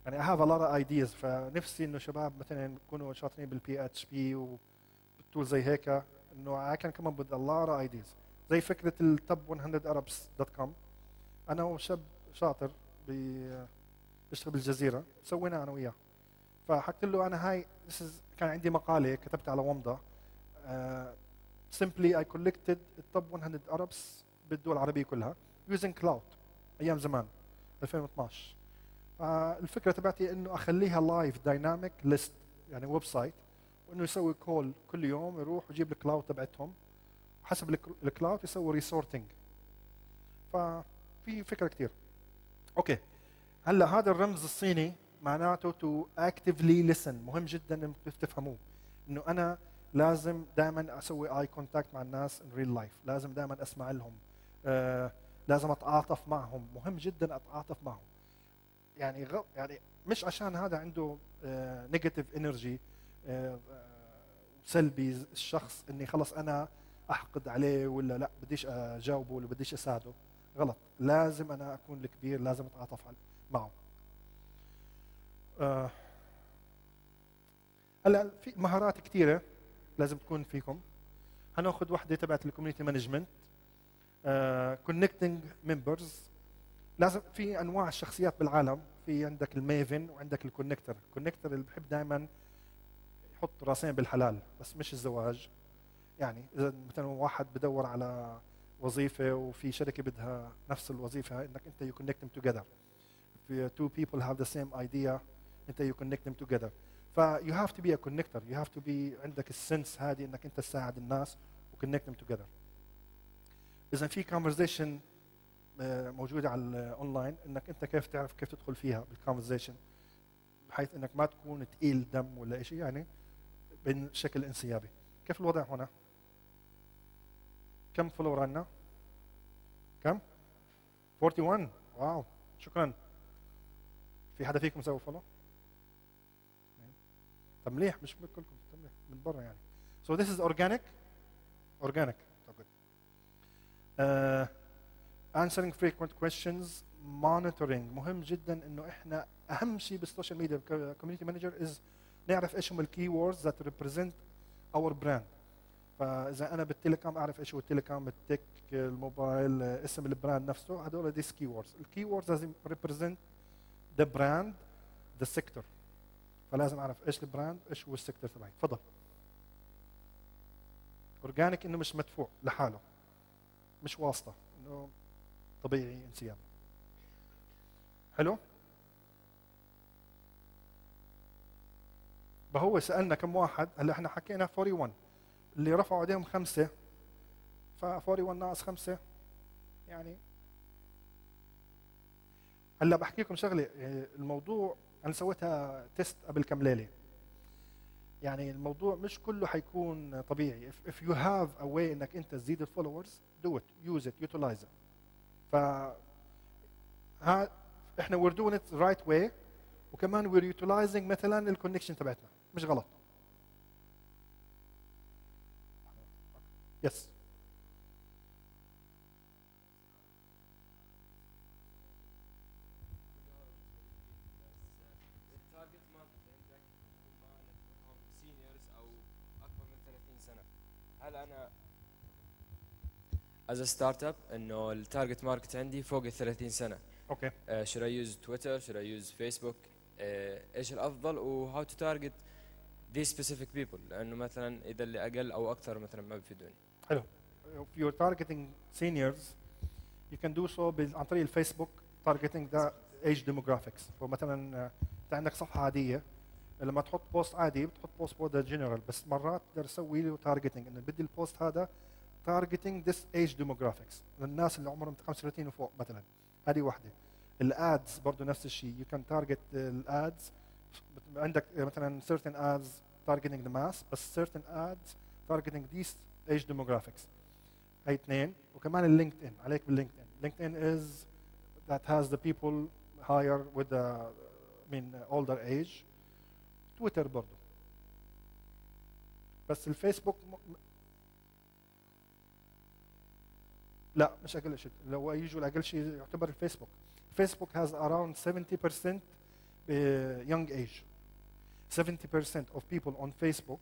يعني I have a lot of ideas. فنفسي إنه شباب مثلا يكونوا شاطرين بال PHP وبال tool زي هيك إنه I can come up with a lot of ideas. زي فكرة ال top 100 arabs dot com أنا وشاب شاطر بي- بيشتغل بالجزيرة سوينا أنا وياه. فحكيت له أنا هاي كان عندي مقالة كتبت على ومضة. uh, simply I collected ال top 100 Arabs بالدول العربية كلها using Klout أيام زمان 2012 فالفكرة تبعتي إنه أخليها live dynamic list يعني website وإنه يسوي call كل يوم يروح ويجيب ال Klout تبعتهم. حسب الك- ال Klout يسوي re-sorting ففي فكرة كثير okay. هلأ هذا الرمز الصيني معناته to actively listen مهم جدا إنكم تفهموه. إنه أنا لازم دائما أسوي eye contact مع الناس in real life لازم دائما أسمع لهم. آه لازم أتعاطف معهم. مهم جدا أتعاطف معهم. يعني غ... يعني مش عشان هذا عنده negative energy سلبي الشخص إني خلص أنا أحقد عليه ولا لا بديش أجاوبه ولا بديش أساعده. غلط. لازم أنا أكون الكبير لازم أتعاطف معه. آه، هلا في مهارات كثيره لازم تكون فيكم. هناخذ وحدة تبعت ال community management connecting members لازم في أنواع الشخصيات بالعالم. في عندك ال maven وعندك ال connector. ال connector اللي بحب دائما يحط راسين بالحلال بس مش الزواج. يعني إذا مثلا واحد بدور على وظيفة وفي شركة بدها نفس الوظيفة إنك أنت you connect together if two people have the same idea أنت you connect them ف you have to be a connector. You have to be عندك ال sense هذه إنك أنت تساعد الناس و connect them اذا في آه، موجودة على الاونلاين إنك أنت كيف تعرف كيف تدخل فيها بال conversation بحيث إنك ما تكون تقيل دم ولا شيء يعني بشكل انسيابي. كيف الوضع هنا؟ كم follower عندنا؟ كم؟ 41 wow شكرا. في حدا فيكم سوى follow طب مليح مش كلكم مليح من برا يعني. So this is organic organic. Answering frequent questions monitoring. مهم جدا إنه إحنا أهم شيء بال social media community managers نعرف إيش هم ال keywords that represent our brand فإذا أنا بال telecom أعرف إيش هو ال telecom ال tech الموبايل اسم ال brand نفسه هدول these keywords ال keywords لازم represent the brand the sector فلازم أعرف إيش ال brand إيش هو ال sector تبعي. تفضل. organic إنه مش مدفوع لحاله. مش واسطة. إنه طبيعي انسياب. حلو؟ فهو سألنا كم واحد هلا إحنا حكينا 41 اللي رفعوا إيديهم خمسة ف 41 ناقص خمسة. يعني هلا بحكي لكم شغلة يعني الموضوع أنا سويتها test قبل كم ليلة. يعني الموضوع مش كله حيكون طبيعي. If, if you have a way إنك أنت تزيد ال followers do it. Use it. Utilize it. ف إحنا we're doing it the right way. وكمان we're utilizing مثلا ال connection تبعتنا. مش غلط. yes yes. ال target market عندك هم نكونهم seniors أو اكبر من 30 سنه هل أنا as startup إنه ال target market عندي فوق ال 30 سنة. okay. should use Twitter should use Facebook إيش الأفضل و how to target the specific people لأنه مثلا إذا اللي أقل أو أكثر مثلا ما بفيدوني حلو. If you're targeting seniors you can do so عن طريق الفيسبوك targeting the age demographics. فمثلا آه، أنت عندك صفحة عادية لما تحط post عادي بتحط post for general بس مرات تقدر تسوي له targeting إنه بدي ال post هذا targeting this age demographics للناس اللي عمرهم 35 وفوق مثلا هذه واحدة ال ads برضه نفس الشيء you can target ال ads عندك مثلا certain ads targeting the mass بس certain ads targeting these age demographics هي اثنين وكمان اللينكد ان عليك باللينكد ان لينكد ان is that has the people higher with the I mean older age تويتر برضه بس الفيسبوك لا مش أقل شيء لو يجوا أقل شيء يعتبر الفيسبوك فيسبوك has around 70% uh, young age. 70% of people on Facebook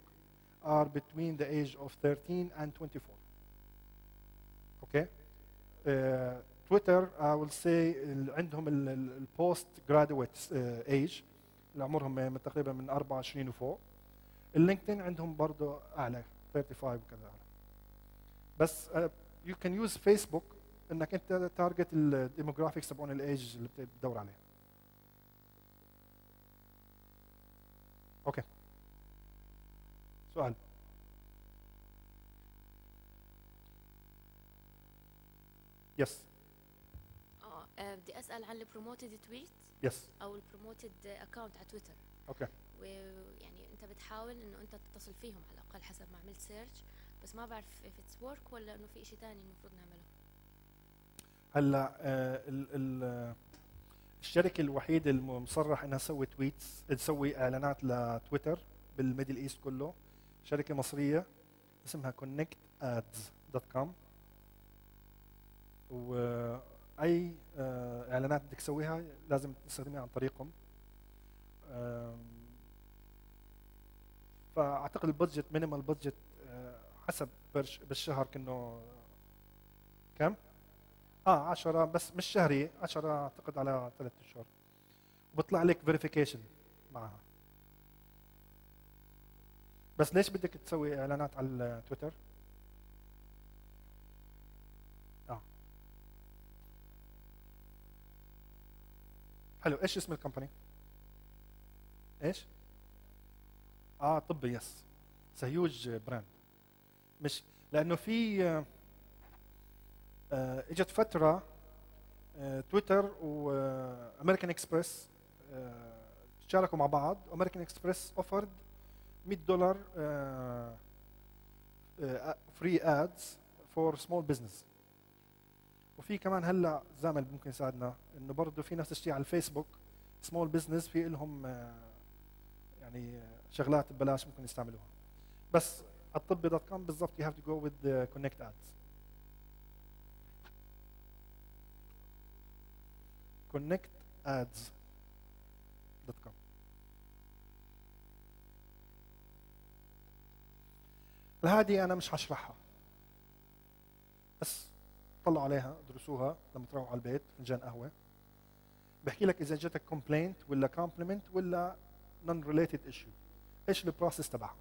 are between the age of 13 and 24 okay? uh, تويتر I will say عندهم ال post graduate age اللي عمرهم تقريبا من 24 وفوق. اللينكدين عندهم برضه أعلى 35 وكذا. اعلى بس you can use فيسبوك إنك أنت target ال demographics تبعون الايج اللي بتدور عليه. okay سؤال. yes آه آه، بدي أسأل عن ال promoted tweet yes أو ال promoted account على تويتر. okay ويعني أنت بتحاول إنه أنت تتصل فيهم على الأقل حسب ما عملت search بس ما بعرف if it's work ولا إنه في شيء ثاني المفروض نعمله. هلا آه، ال- ال- آه، الشركة الوحيدة المصرح إنها تسوي tweets تسوي إعلانات لتويتر بال Middle East كله. شركة مصرية اسمها Connect Ads dot com وأي إعلانات بدك تسويها لازم تستخدميها عن طريقهم. فأعتقد ال budget minimal budget حسب بالشهر كانه كم؟ آه 10 بس مش شهري 10 أعتقد على ثلاث اشهر وبيطلع لك verification معها بس ليش بدك تسوي إعلانات على التويتر؟ آه حلو إيش اسم ال company؟ إيش؟ آه طبي yes huge brand مش لأنه في آه، آه، إجت فترة آه، تويتر وأمريكان إكسبريس تشاركوا مع بعض. أمريكان إكسبريس offered 100 دولار free ads for small business وفي كمان هلأ زامل ممكن يساعدنا إنه برضه في نفس الشيء على الفيسبوك small business في لهم آه، يعني آه، شغلات ببلاش ممكن يستعملوها. بس على الطبي dot com بالضبط. You have to go with the connect ads. Connect ads dot com هذه أنا مش هشرحها. بس طلعوا عليها ادرسوها لما تروحوا على البيت فنجان قهوة. بحكي لك إذا جاتك complaint ولا compliment ولا non related issue إيش ال process تبعها؟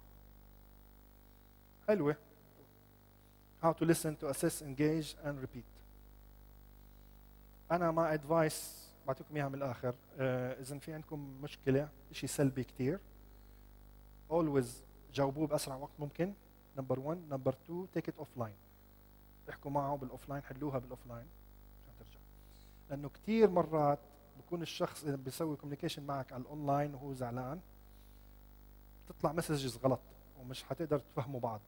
حلوة. How to listen to assess engage and repeat. أنا ما advice بعطيكم إياها من الآخر. آه، إذا في عندكم مشكلة شيء سلبي كثير always جاوبوه بأسرع وقت ممكن. number 1 number 2 take it offline احكوا معه بال offline حلوها بال offline عشان ترجع. لأنه كثير مرات بكون الشخص اللي بيسوي communication معك على الاونلاين وهو زعلان تطلع messages غلط. ومش حتقدر تفهموا بعض.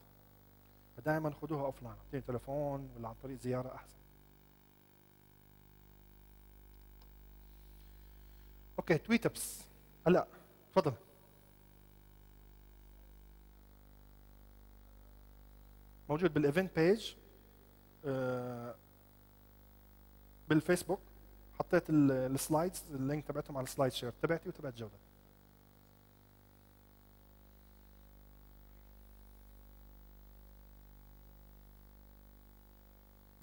فدائما خذوها offline اعطيني تليفون ولا عن طريق زيارة أحسن. okay tweet ups هلا تفضل. موجود بال event page بالفيسبوك. حطيت ال- slides ال link تبعتهم على السلايد شير تبعتي وتبعت جوده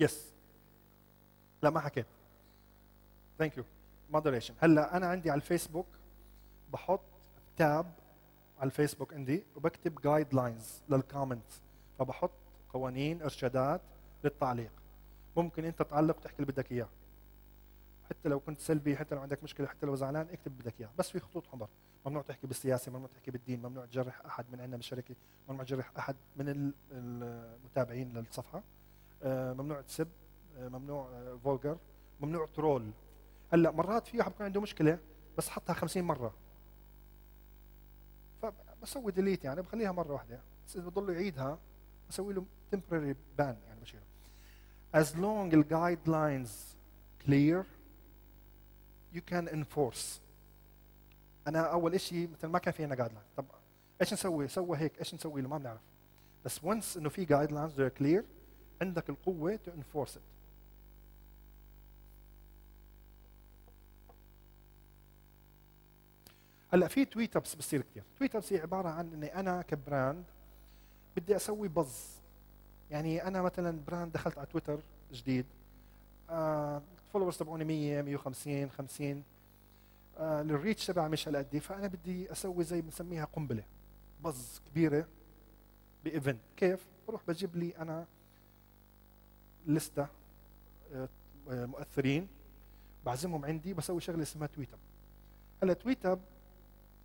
yes لا ما حكيت. thank you moderation هلا أنا عندي على الفيسبوك بحط tab على الفيسبوك عندي وبكتب guidelines لل comments فبحط قوانين إرشادات للتعليق. ممكن أنت تعلق تحكي اللي بدك إياه. حتى لو كنت سلبي حتى لو عندك مشكلة حتى لو زعلان اكتب بدك إياه. بس في خطوط حمر. ممنوع تحكي بالسياسة ممنوع تحكي بالدين ممنوع تجرح أحد من عندنا بالشركة ممنوع تجرح أحد من ال- المتابعين للصفحة. ممنوع تسب آه، ممنوع vulgar ممنوع troll هلأ مرات في واحد بيكون عنده مشكلة بس حطها 50 مرة. فبسوي delete يعني بخليها مرة واحدة. بس إذا بضل يعيدها بسوي له temporary ban يعني بشيله. As long the guidelines clear you can enforce. أنا أول شيء مثل ما كان في عندنا guidelines طب إيش نسوي؟ سوى هيك إيش نسوي له؟ ما بنعرف. بس once إنه في guidelines they're clear عندك القوة enforce it. هلأ في tweet ups بصير كثير tweet ups هي عبارة عن إني أنا ك brand بدي أسوي buzz يعني أنا مثلا brand دخلت على تويتر جديد. آه ال followers تبعوني 100 150 50 آه ال reach تبعي مش هالقد فأنا بدي أسوي زي بنسميها قنبلة. بز كبيرة ب event كيف؟ بروح بجيب لي أنا ليستة آه، آه، مؤثرين. بعزمهم عندي بسوي شغلة اسمها tweet up هلا tweet up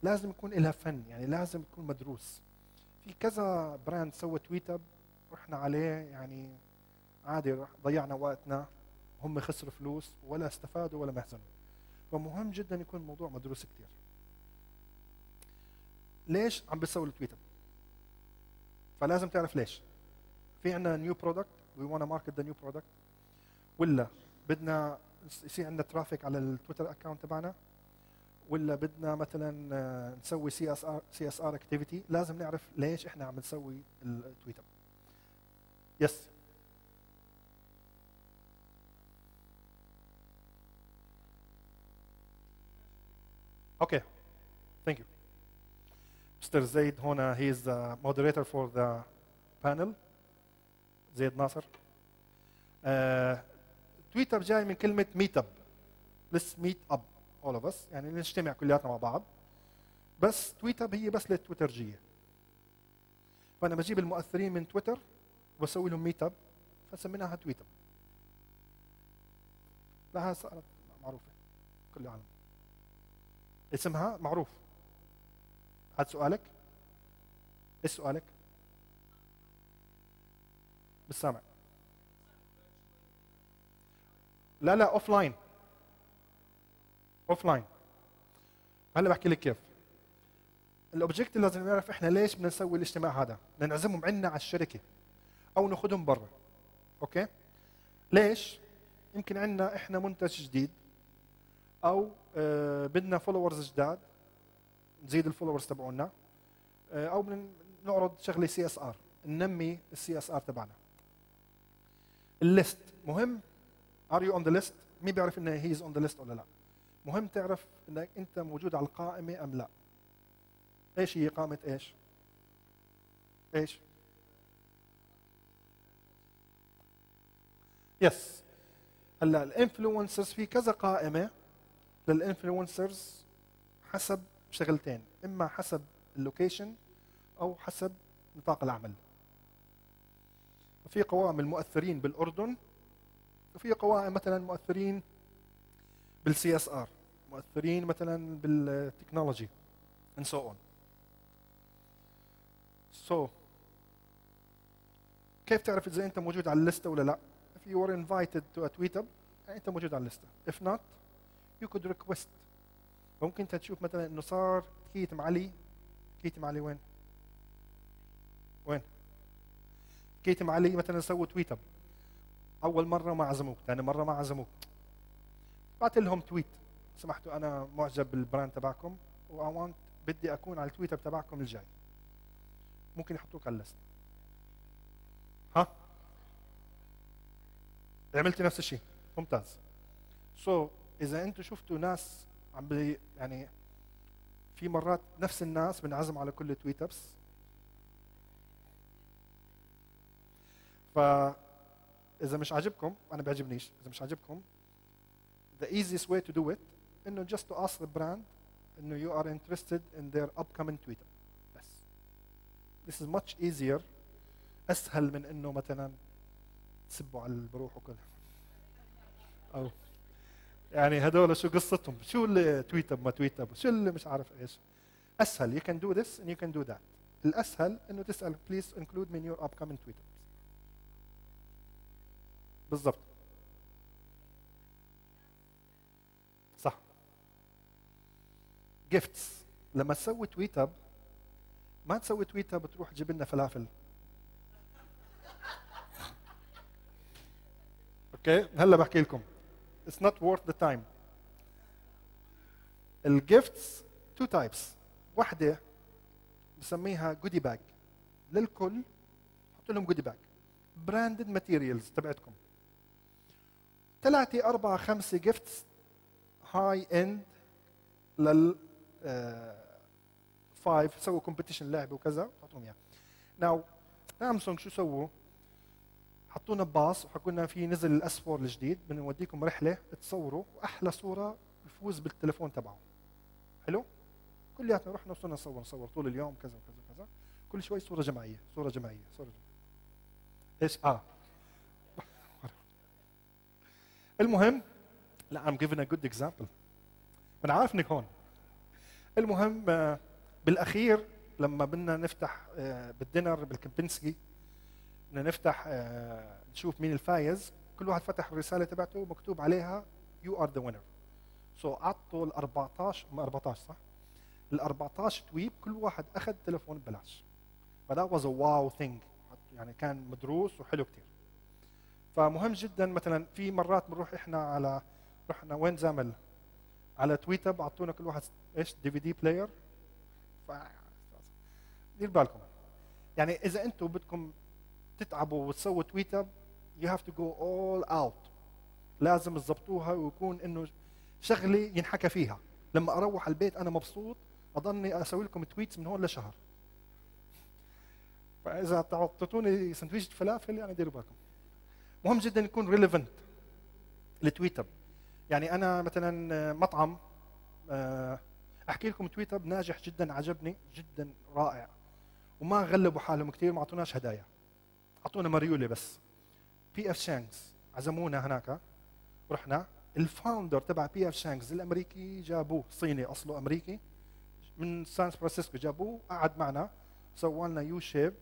لازم يكون لها فن يعني لازم تكون مدروس. في كذا brand سوى tweet up رحنا عليه يعني عادي ضيعنا وقتنا. هم خسروا فلوس ولا استفادوا ولا محزنوا. فمهم جدا يكون الموضوع مدروس كثير ليش عم بيسوي ال tweet up فلازم تعرف ليش. في عندنا new product we wanna market the new product ولا بدنا يصير عندنا traffic على التويتر account تبعنا ولا بدنا مثلا آه، نسوي سي اس ار سي اس ار اكتيفيتي لازم نعرف ليش إحنا عم نسوي ال tweet up yes Okay Thank you. Mr. Zaid هنا he is the moderator for the panel. زيد ناصر. آه، tweet up جاي من كلمة meet up. Let's meet up all of us يعني نجتمع كلياتنا مع بعض. بس tweet up هي بس للتويترجية. فأنا بجيب المؤثرين من تويتر وبسوي لهم meet up فسميناها tweet up. لها صارت معروفة كل العالم. اسمها معروف. هذا سؤالك؟ إيش سؤالك؟ سامع لا لا offline offline هلا بحكي لك كيف؟ ال object لازم نعرف إحنا ليش بدنا نسوي الاجتماع هذا؟ بدنا نعزمهم عندنا على الشركة أو ناخذهم برا. okay؟ ليش؟ يمكن عندنا إحنا منتج جديد أو آه بدنا followers جداد نزيد ال followers تبعونا آه، أو بدنا نعرض شغلة CSR ننمي ال CSR تبعنا. ال list. مهم؟ are you on the list مين بيعرف إنه هي is on the list ولا لا؟ مهم تعرف إنك أنت موجود على القائمة أم لا. إيش هي قائمة إيش؟ إيش؟ yes هلأ ال influencers في كذا قائمة. لل influencers حسب شغلتين. إما حسب ال location أو حسب نطاق العمل. في قوائم المؤثرين بالأردن وفي قوائم مثلا مؤثرين بالسي اس ار مؤثرين مثلا بالتكنولوجي and so on. So كيف تعرف إذا أنت موجود على الليسته ولا لا؟ If you were invited to a tweet أنت موجود على الليسته if not you could request. ممكن أنت تشوف مثلا إنه صار كيتم علي كيتم علي وين؟ وين؟ كيتم علي مثلا سووا تويت اب أول مرة ما عزموك، ثاني مرة ما عزموك. بعت لهم tweet. سمحتوا أنا معجب بال brand تبعكم و بدي أكون على ال tweet up تبعكم الجاي. ممكن يحطوك على ال list. ها؟ عملتي نفس الشيء. ممتاز. so so, إذا أنتم شفتوا ناس عم بي يعني في مرات نفس الناس بنعزم على كل tweet up ابس ف اذا مش عاجبكم أنا بيعجبنيش اذا مش عاجبكم the easiest way to do it انه just to ask the brand انه you are interested in their upcoming tweet بس this is much easier اسهل من انه مثلا تسبوا على البروح وكذا أو يعني هدول شو قصتهم شو اللي تويت ما تويت شو اللي مش عارف إيش اسهل you can do this and you can do that الاسهل انه تسال please include me in your upcoming tweet up بالضبط صح. Gifts لما تسوي tweet up ما تسوي tweet up تروح تجيب لنا فلافل. Okay هلا بحكي لكم. It's not worth the time. ال gifts two types واحدة بسميها goodie bag للكل حط لهم goodie bag branded materials تبعتكم. ثلاثة أربعة خمسة gifts high end لل five سووا competition لعبة وكذا. حطهم اياه now سامسونج شو سووا؟ حطونا بباص وحكوا لنا في نزل ال S4 الجديد. بنوديكم رحلة تصوروا. وأحلى صورة بفوز بالتليفون تبعه. حلو؟ كلياتنا رحنا وصرنا نصور نصور طول اليوم كذا وكذا وكذا. كل شوي صورة جماعية صورة جماعية صورة جماعية. إيش؟ آه. المهم لا I'm giving a good example. أنا عارف انك هون المهم آه، بالأخير لما بدنا نفتح آه، بالدينر بالكمبنسكي بدنا نفتح آه، نشوف مين الفايز. كل واحد فتح الرسالة تبعته مكتوب عليها you are the winner so اعطوا ال 14 ما 14 صح؟ ال 14 tweep كل واحد أخذ تليفون ببلاش. ف that was wow thing يعني كان مدروس وحلو كثير فمهم جدا مثلا في مرات بنروح إحنا على رحنا وين زامل؟ على tweet up اعطونا كل واحد إيش DVD player. ف دير بالكم. يعني إذا أنتم بدكم تتعبوا وتسووا tweet up you have to go all out لازم تظبطوها ويكون إنه شغله ينحكى فيها. لما أروح على البيت أنا مبسوط أضلني أسوي لكم tweets من هون لشهر. فإذا تعطوني سندويش فلافل يعني ديروا بالكم. مهم جدا يكون relevant ال tweet up يعني أنا مثلا مطعم آه، أحكي لكم tweet up ناجح جدا عجبني جدا رائع. وما غلبوا حالهم كثير ما أعطوناش هدايا. أعطونا مريوله بس. P.F. Chang's عزمونا هناك. ورحنا ال founder تبع P.F. Chang's الأمريكي جابوه صيني أصله أمريكي. من سان فرانسيسكو جابوه قعد معنا سوى لنا يو شيب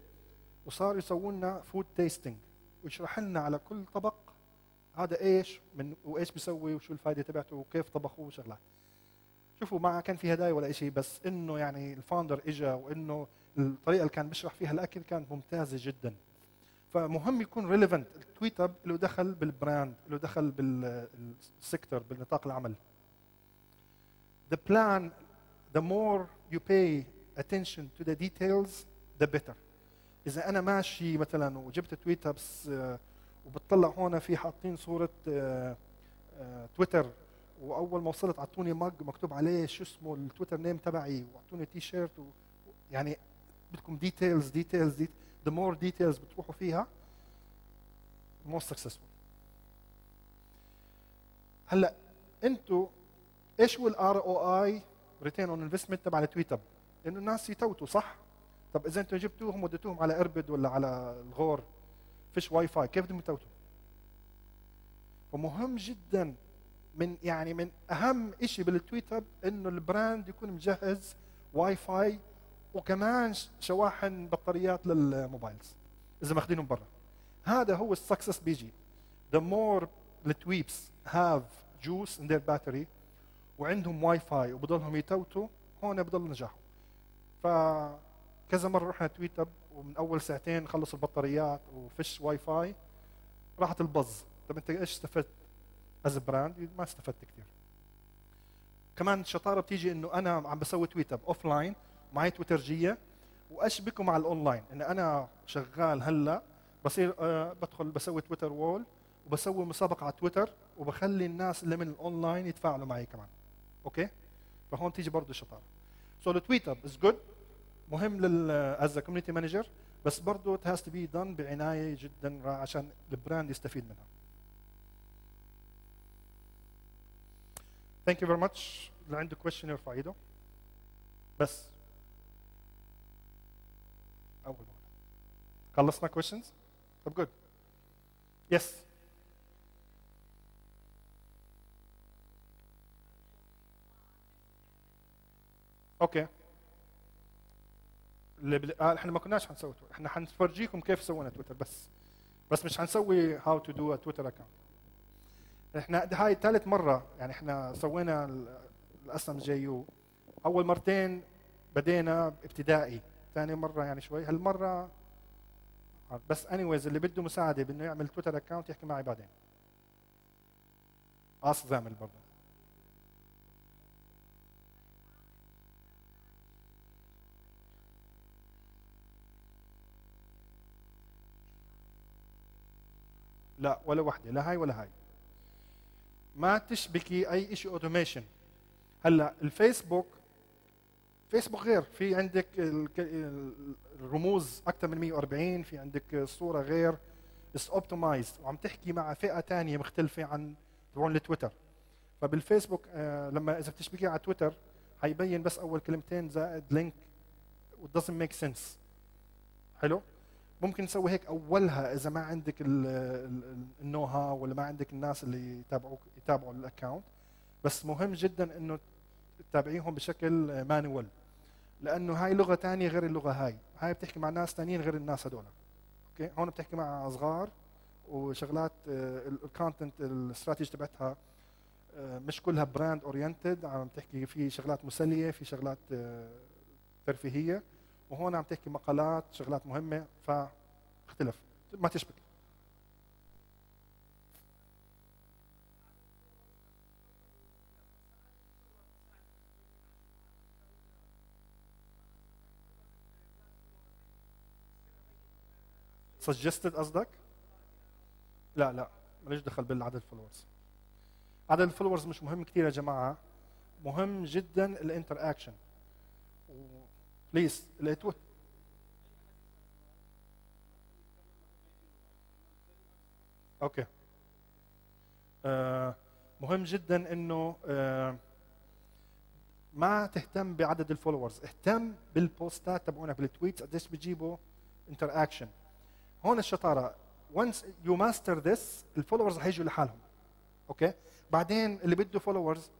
وصار يسووا لنا food tasting ويشرح لنا على كل طبق هذا إيش من وإيش بيسوي وشو الفائده تبعته وكيف طبخوه وشغلات. شوفوا ما كان في هدايا ولا شيء بس إنه يعني ال founder اجى وإنه الطريقة اللي كان بيشرح فيها الأكل كانت ممتازة جدا. فمهم يكون relevant ال tweetup له دخل بال brand له دخل بال sector بالنطاق العمل. The plan the more you pay attention to the details the better. إذا أنا ماشي مثلا وجبت tweeps آه، وبتطلع هون في حاطين صورة آه، آه، tweetup وأول ما وصلت اعطوني mug مكتوب عليه شو اسمه ال Twitter name تبعي واعطوني تي شيرت. يعني بدكم details details the more details بتروحوا فيها more successful هلأ أنتم إيش هو ال ROI return on investment تبع ال tweetup لأنه الناس يتوتوا صح طب إذا أنتم جبتوهم وديتوهم على إربد ولا على الغور فيش واي فاي كيف بدهم يتوتوا فمهم جدا من يعني من أهم شيء بال tweetup إنه ال brand يكون مجهز واي فاي وكمان شواحن بطاريات لل mobiles إذا ماخذينهم برا. هذا هو ال success بيجي. The more ال tweeps have juice in their battery وعندهم واي فاي وبضلهم يتوتوا هون بضل نجاحهم. فكذا مرة رحنا tweetup ومن أول ساعتين خلصوا البطاريات وفيش واي فاي راحت ال buzz. طب أنت إيش استفدت؟ as brand ما استفدت كثير. كمان الشطاره بتيجي إنه أنا عم بسوي tweetup offline معي تويترجيه واشبكه مع الاونلاين إن أنا شغال هلأ بصير آه بدخل بسوي Twitter wall وبسوي مسابقة على تويتر وبخلي الناس اللي من الاونلاين يتفاعلوا معي كمان. Okay؟ فهون تيجي برضه الشطارة. So ال tweetup is good مهم لل as community manager بس برضه it has to be done بعناية جدا عشان ال brand يستفيد منها. Thank you very much اللي عنده question يرفع ايده بس. أول واحد خلصنا questions طب good yes Okay بل... آه إحنا ما كناش حنسوي تويتر إحنا حنفرجيكم كيف سوينا تويتر بس. بس مش حنسوي how to do Twitter account إحنا هاي ثالث مرة يعني إحنا سوينا ال SMJO أول مرتين بدينا ابتدائي. ثاني مرة يعني شوي. هالمرة بس اني اللي بده مساعدة بإنه يعمل Twitter account يحكي معي بعدين. قاص زامل برضه لا ولا وحده لا هاي ولا هاي. ما تشبكي أي شيء اوتوميشن هلأ الفيسبوك فيسبوك غير. في عندك الرموز أكثر من 140 في عندك صورة غير. It's optimized وعم تحكي مع فئة ثانية مختلفة عن تبعون التويتر فبالفيسبوك آه لما إذا بتشبكي على تويتر حيبين بس أول كلمتين زائد link و doesn't make sense. حلو؟ ممكن نسوي هيك أولها إذا ما عندك ال know-how ولا ما عندك الناس اللي يتابعوك يتابعوا ال account بس مهم جدا إنه تتابعيهم بشكل manual لأنه هاي لغة ثانية غير اللغة هاي. هاي بتحكي مع ناس ثانيين غير الناس هذول Okay؟ هون بتحكي مع صغار وشغلات ال content strategy تبعتها آه، مش كلها brand oriented عم تحكي في شغلات مسلية في شغلات آه، ترفيهية. وهون عم تحكي مقالات شغلات مهمة فاختلف. ما تشبك. Suggested قصدك؟ لا لا. ماليش دخل بالعدد ال followers عدد ال followers مش مهم كثير يا جماعة. مهم جدا ال interaction please لقيتوه okay آه مهم جدا إنه آه ما تهتم بعدد ال followers اهتم بالبوستات تبعونك بال tweets قديش بيجيبوا interaction هون الشطارة. Once you master this ال followers حيجوا لحالهم. Okay بعدين اللي بده followers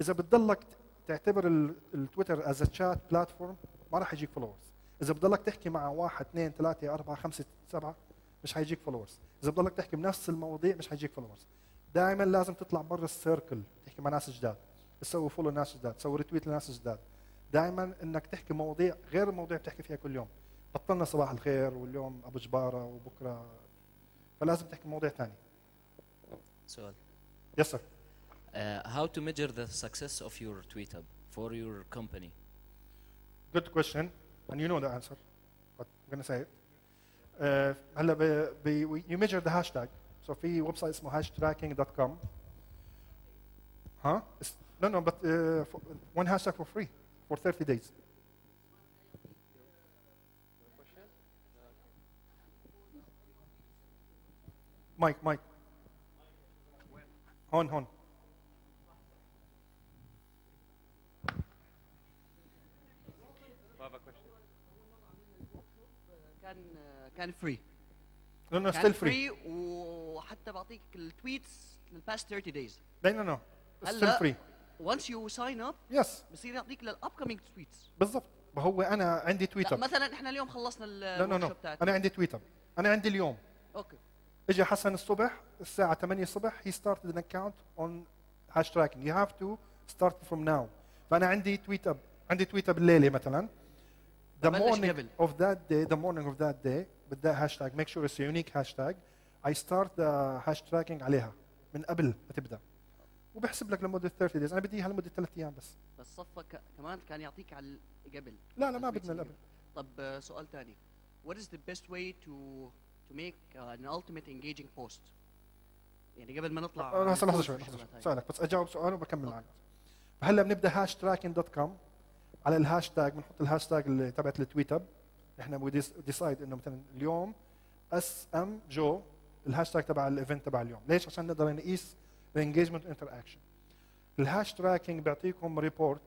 إذا بتضلك تعتبر ال- ال Twitter as chat platform ما راح يجيك followers إذا بتضلك تحكي مع واحد اثنين ثلاثة أربعة خمسة سبعة مش حيجيك followers إذا بتضلك تحكي بنفس المواضيع مش حيجيك followers دائما لازم تطلع برا ال circle تحكي مع ناس جداد. تسوي follow ناس جداد تسوي retweet لناس جداد. دائما إنك تحكي مواضيع غير المواضيع اللي بتحكي فيها كل يوم. بطلنا صباح الخير واليوم أبو جبارة وبكرة. فلازم تحكي مواضيع ثانية سؤال. يس سر Uh, how to measure the success of your tweet up for your company? Good question, and you know the answer, but I'm going to say it. Uh, هلا ب, ب, you measure the hashtag. So في ويب سايت اسمه hashtracking.com. Huh? It's, no, no, but uh, for, one hashtag for free for 30 days. Mike, Mike. هون هون. كان فري No, no, كان still free. وحتى بعطيك التويتس للباست 30 دايز No, no, no. It's still هلأ free. once you sign up Yes. بصير يعطيك للابكمينج تويتس بالضبط. ما هو أنا عندي تويتر مثلا إحنا اليوم خلصنا لا لا لا الورك تاعتنا أنا عندي تويتر أنا عندي اليوم. أوكي. اجى حسن الصبح الساعة 8 الصبح he started an account on hash tracking. You have to start from now. فأنا عندي تويت اب عندي تويت أب الليلة مثلا. The ببلش morning قبل. of that day the morning of that day بالذات hashtag make sure it's a unique hashtag. I start the hash tracking عليها. من قبل ما تبدأ. وبحسب لك لمدة 30 days. أنا بدي إياها لمدة ثلاث أيام بس. بس صفى ك- كمان كان يعطيك على قبل. لا لا ما بدنا قبل. طب آه، سؤال ثاني what is the best way to to make uh, an ultimate engaging post? يعني قبل ما نطلع آه، لحظة شوي لحظة شوي. سؤالك بس أجاوب سؤال وبكمل معك. هلأ بنبدأ hashtracking dot com على الهاشتاج بنحط الهاشتاج اللي تبعت ال tweet إحنا decide إنه مثلا اليوم SMJO الهاشتاج تبع ال event تبع اليوم. ليش؟ عشان نقدر نقيس ال engagement interaction ال Hashtracking بيعطيكم report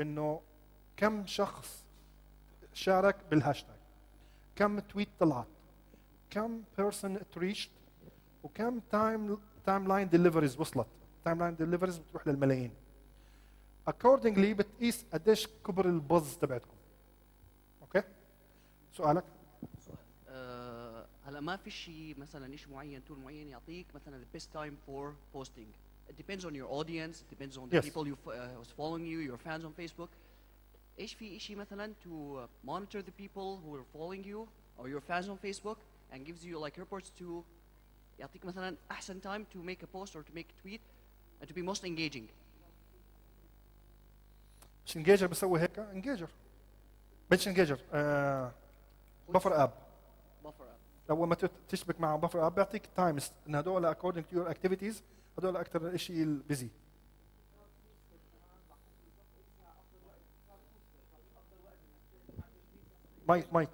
إنه كم شخص شارك بالهاشتاج كم tweet طلعت. كم person reached وكم time timeline deliveries وصلت. تايم لاين ديليفريز بتروح للملايين. Accordingly بتقيس قديش كبر البز تبعتكم. سؤالك آه، هلا ما في شيء مثلا شيء معين تول معين يعطيك مثلا the best time for posting it depends on your audience it depends on the Yes. people you uh, who's following you your fans on Facebook إيش في شيء مثلا to uh, monitor the people who are following you or your fans on Facebook and gives you like reports to يعطيك مثلا احسن time to make a post or to make a tweet and to be most engaging مش انجيجر بسوي هيك انجيجر مش انجيجر آه بفر اب buffer up لو ما تشبك مع بفر اب بيعطيك تايمز ان هدول according to your activities هدول أكثر شيء البيزي mic mic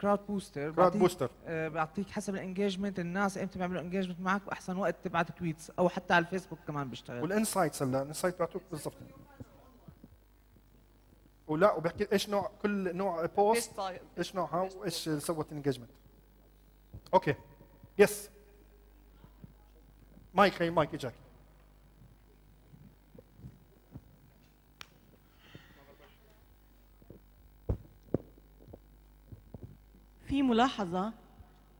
Crowd booster Crowdbooster بيعطيك حسب ال engagement الناس إمتى بيعملوا engagement معك وأحسن وقت تبعت tweets أو حتى على الفيسبوك كمان بيشتغل. و ال insights هلأ ال insight بيعطوك بالضبط. ولا وبحكي إيش نوع كل نوع post إيش نوعها وإيش سوت engagement okay. yes mic هي مايك اجاك في ملاحظة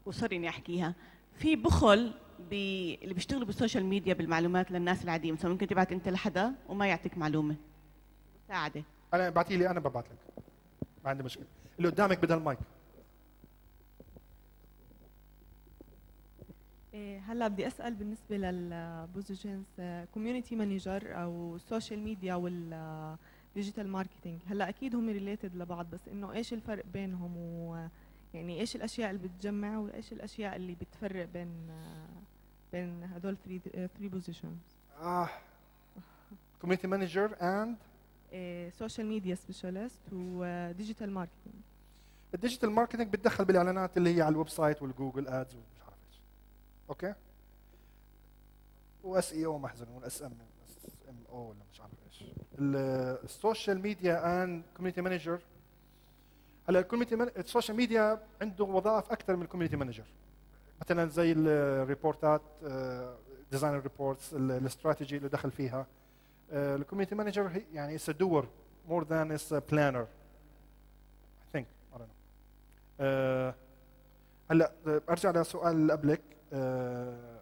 و sorry إني أحكيها. في بخل بي... اللي بيشتغلوا بال social media بالمعلومات للناس العادية مثلا ممكن تبعت أنت لحدا وما يعطيك معلومة. مساعدة. أنا ابعتي لي أنا ببعت لك. ما عندي مشكلة. اللي قدامك بدل المايك إيه، هلا بدي أسأل بالنسبة لل positions community manager أو ال social media و ال digital marketing هلا أكيد هم related لبعض بس إنه إيش الفرق بينهم؟ و يعني إيش الأشياء اللي بتجمع وإيش الأشياء اللي بتفرق بين آه، بين هدول 3 3 positions آه. community manager and social media specialist و digital marketing ال digital marketing بتدخل بالإعلانات اللي هي على ال website و ال Google Ads ومش عارف إيش. okay؟ و SEO محزن و ال SM SMO ولا مش عارف إيش. ال social media and community manager هلأ ال community ال social media عنده وظائف أكثر من ال community manager مثلا زي الريبورتات design reports ال strategy اللي دخل فيها. ال community manager يعني it's doer more than it's planner I think I don't know. آه، هلا أرجع للسؤال اللي قبلك. آه،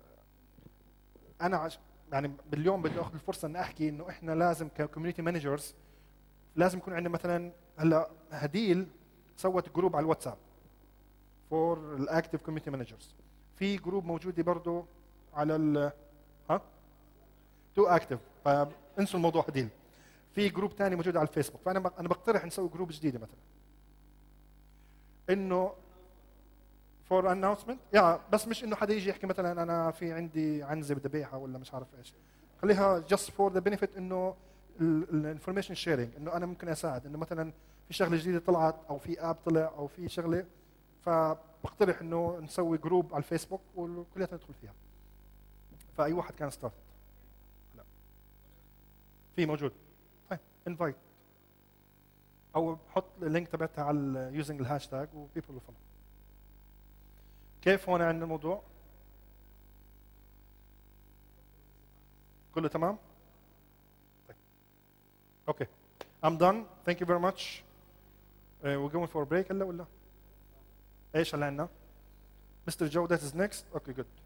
أنا يعني باليوم بدي آخذ الفرصة إني أحكي إنه إحنا لازم ك community managers لازم يكون عندنا مثلا هلا هديل سوت group على الواتساب for ال active community managers في group موجودة برضه على ال ها؟ too active فانسوا الموضوع هديل في group ثاني موجود على الفيسبوك. فأنا أنا بقترح نسوي group جديدة مثلا. إنه for announcement يا بس مش إنه حدا يجي يحكي مثلا أنا في عندي عنزة بدي أبيعها ولا مش عارف إيش. خليها just for the benefit إنه ال information sharing إنه أنا ممكن أساعد. إنه مثلا في شغلة جديدة طلعت أو في app طلع أو في شغلة. فبقترح إنه نسوي group على الفيسبوك وكلياتنا ندخل فيها. فأي واحد كان start في موجود. طيب invite أو حط ال link تبعتها على using الهاشتاج و people follow كيف هون عندنا الموضوع؟ كله تمام؟ طيب. أوكي. Thank you very much. Uh, we're going for a break هلا ولا؟ إيش هلا عندنا؟ Mr. Joe that is next. Okay good.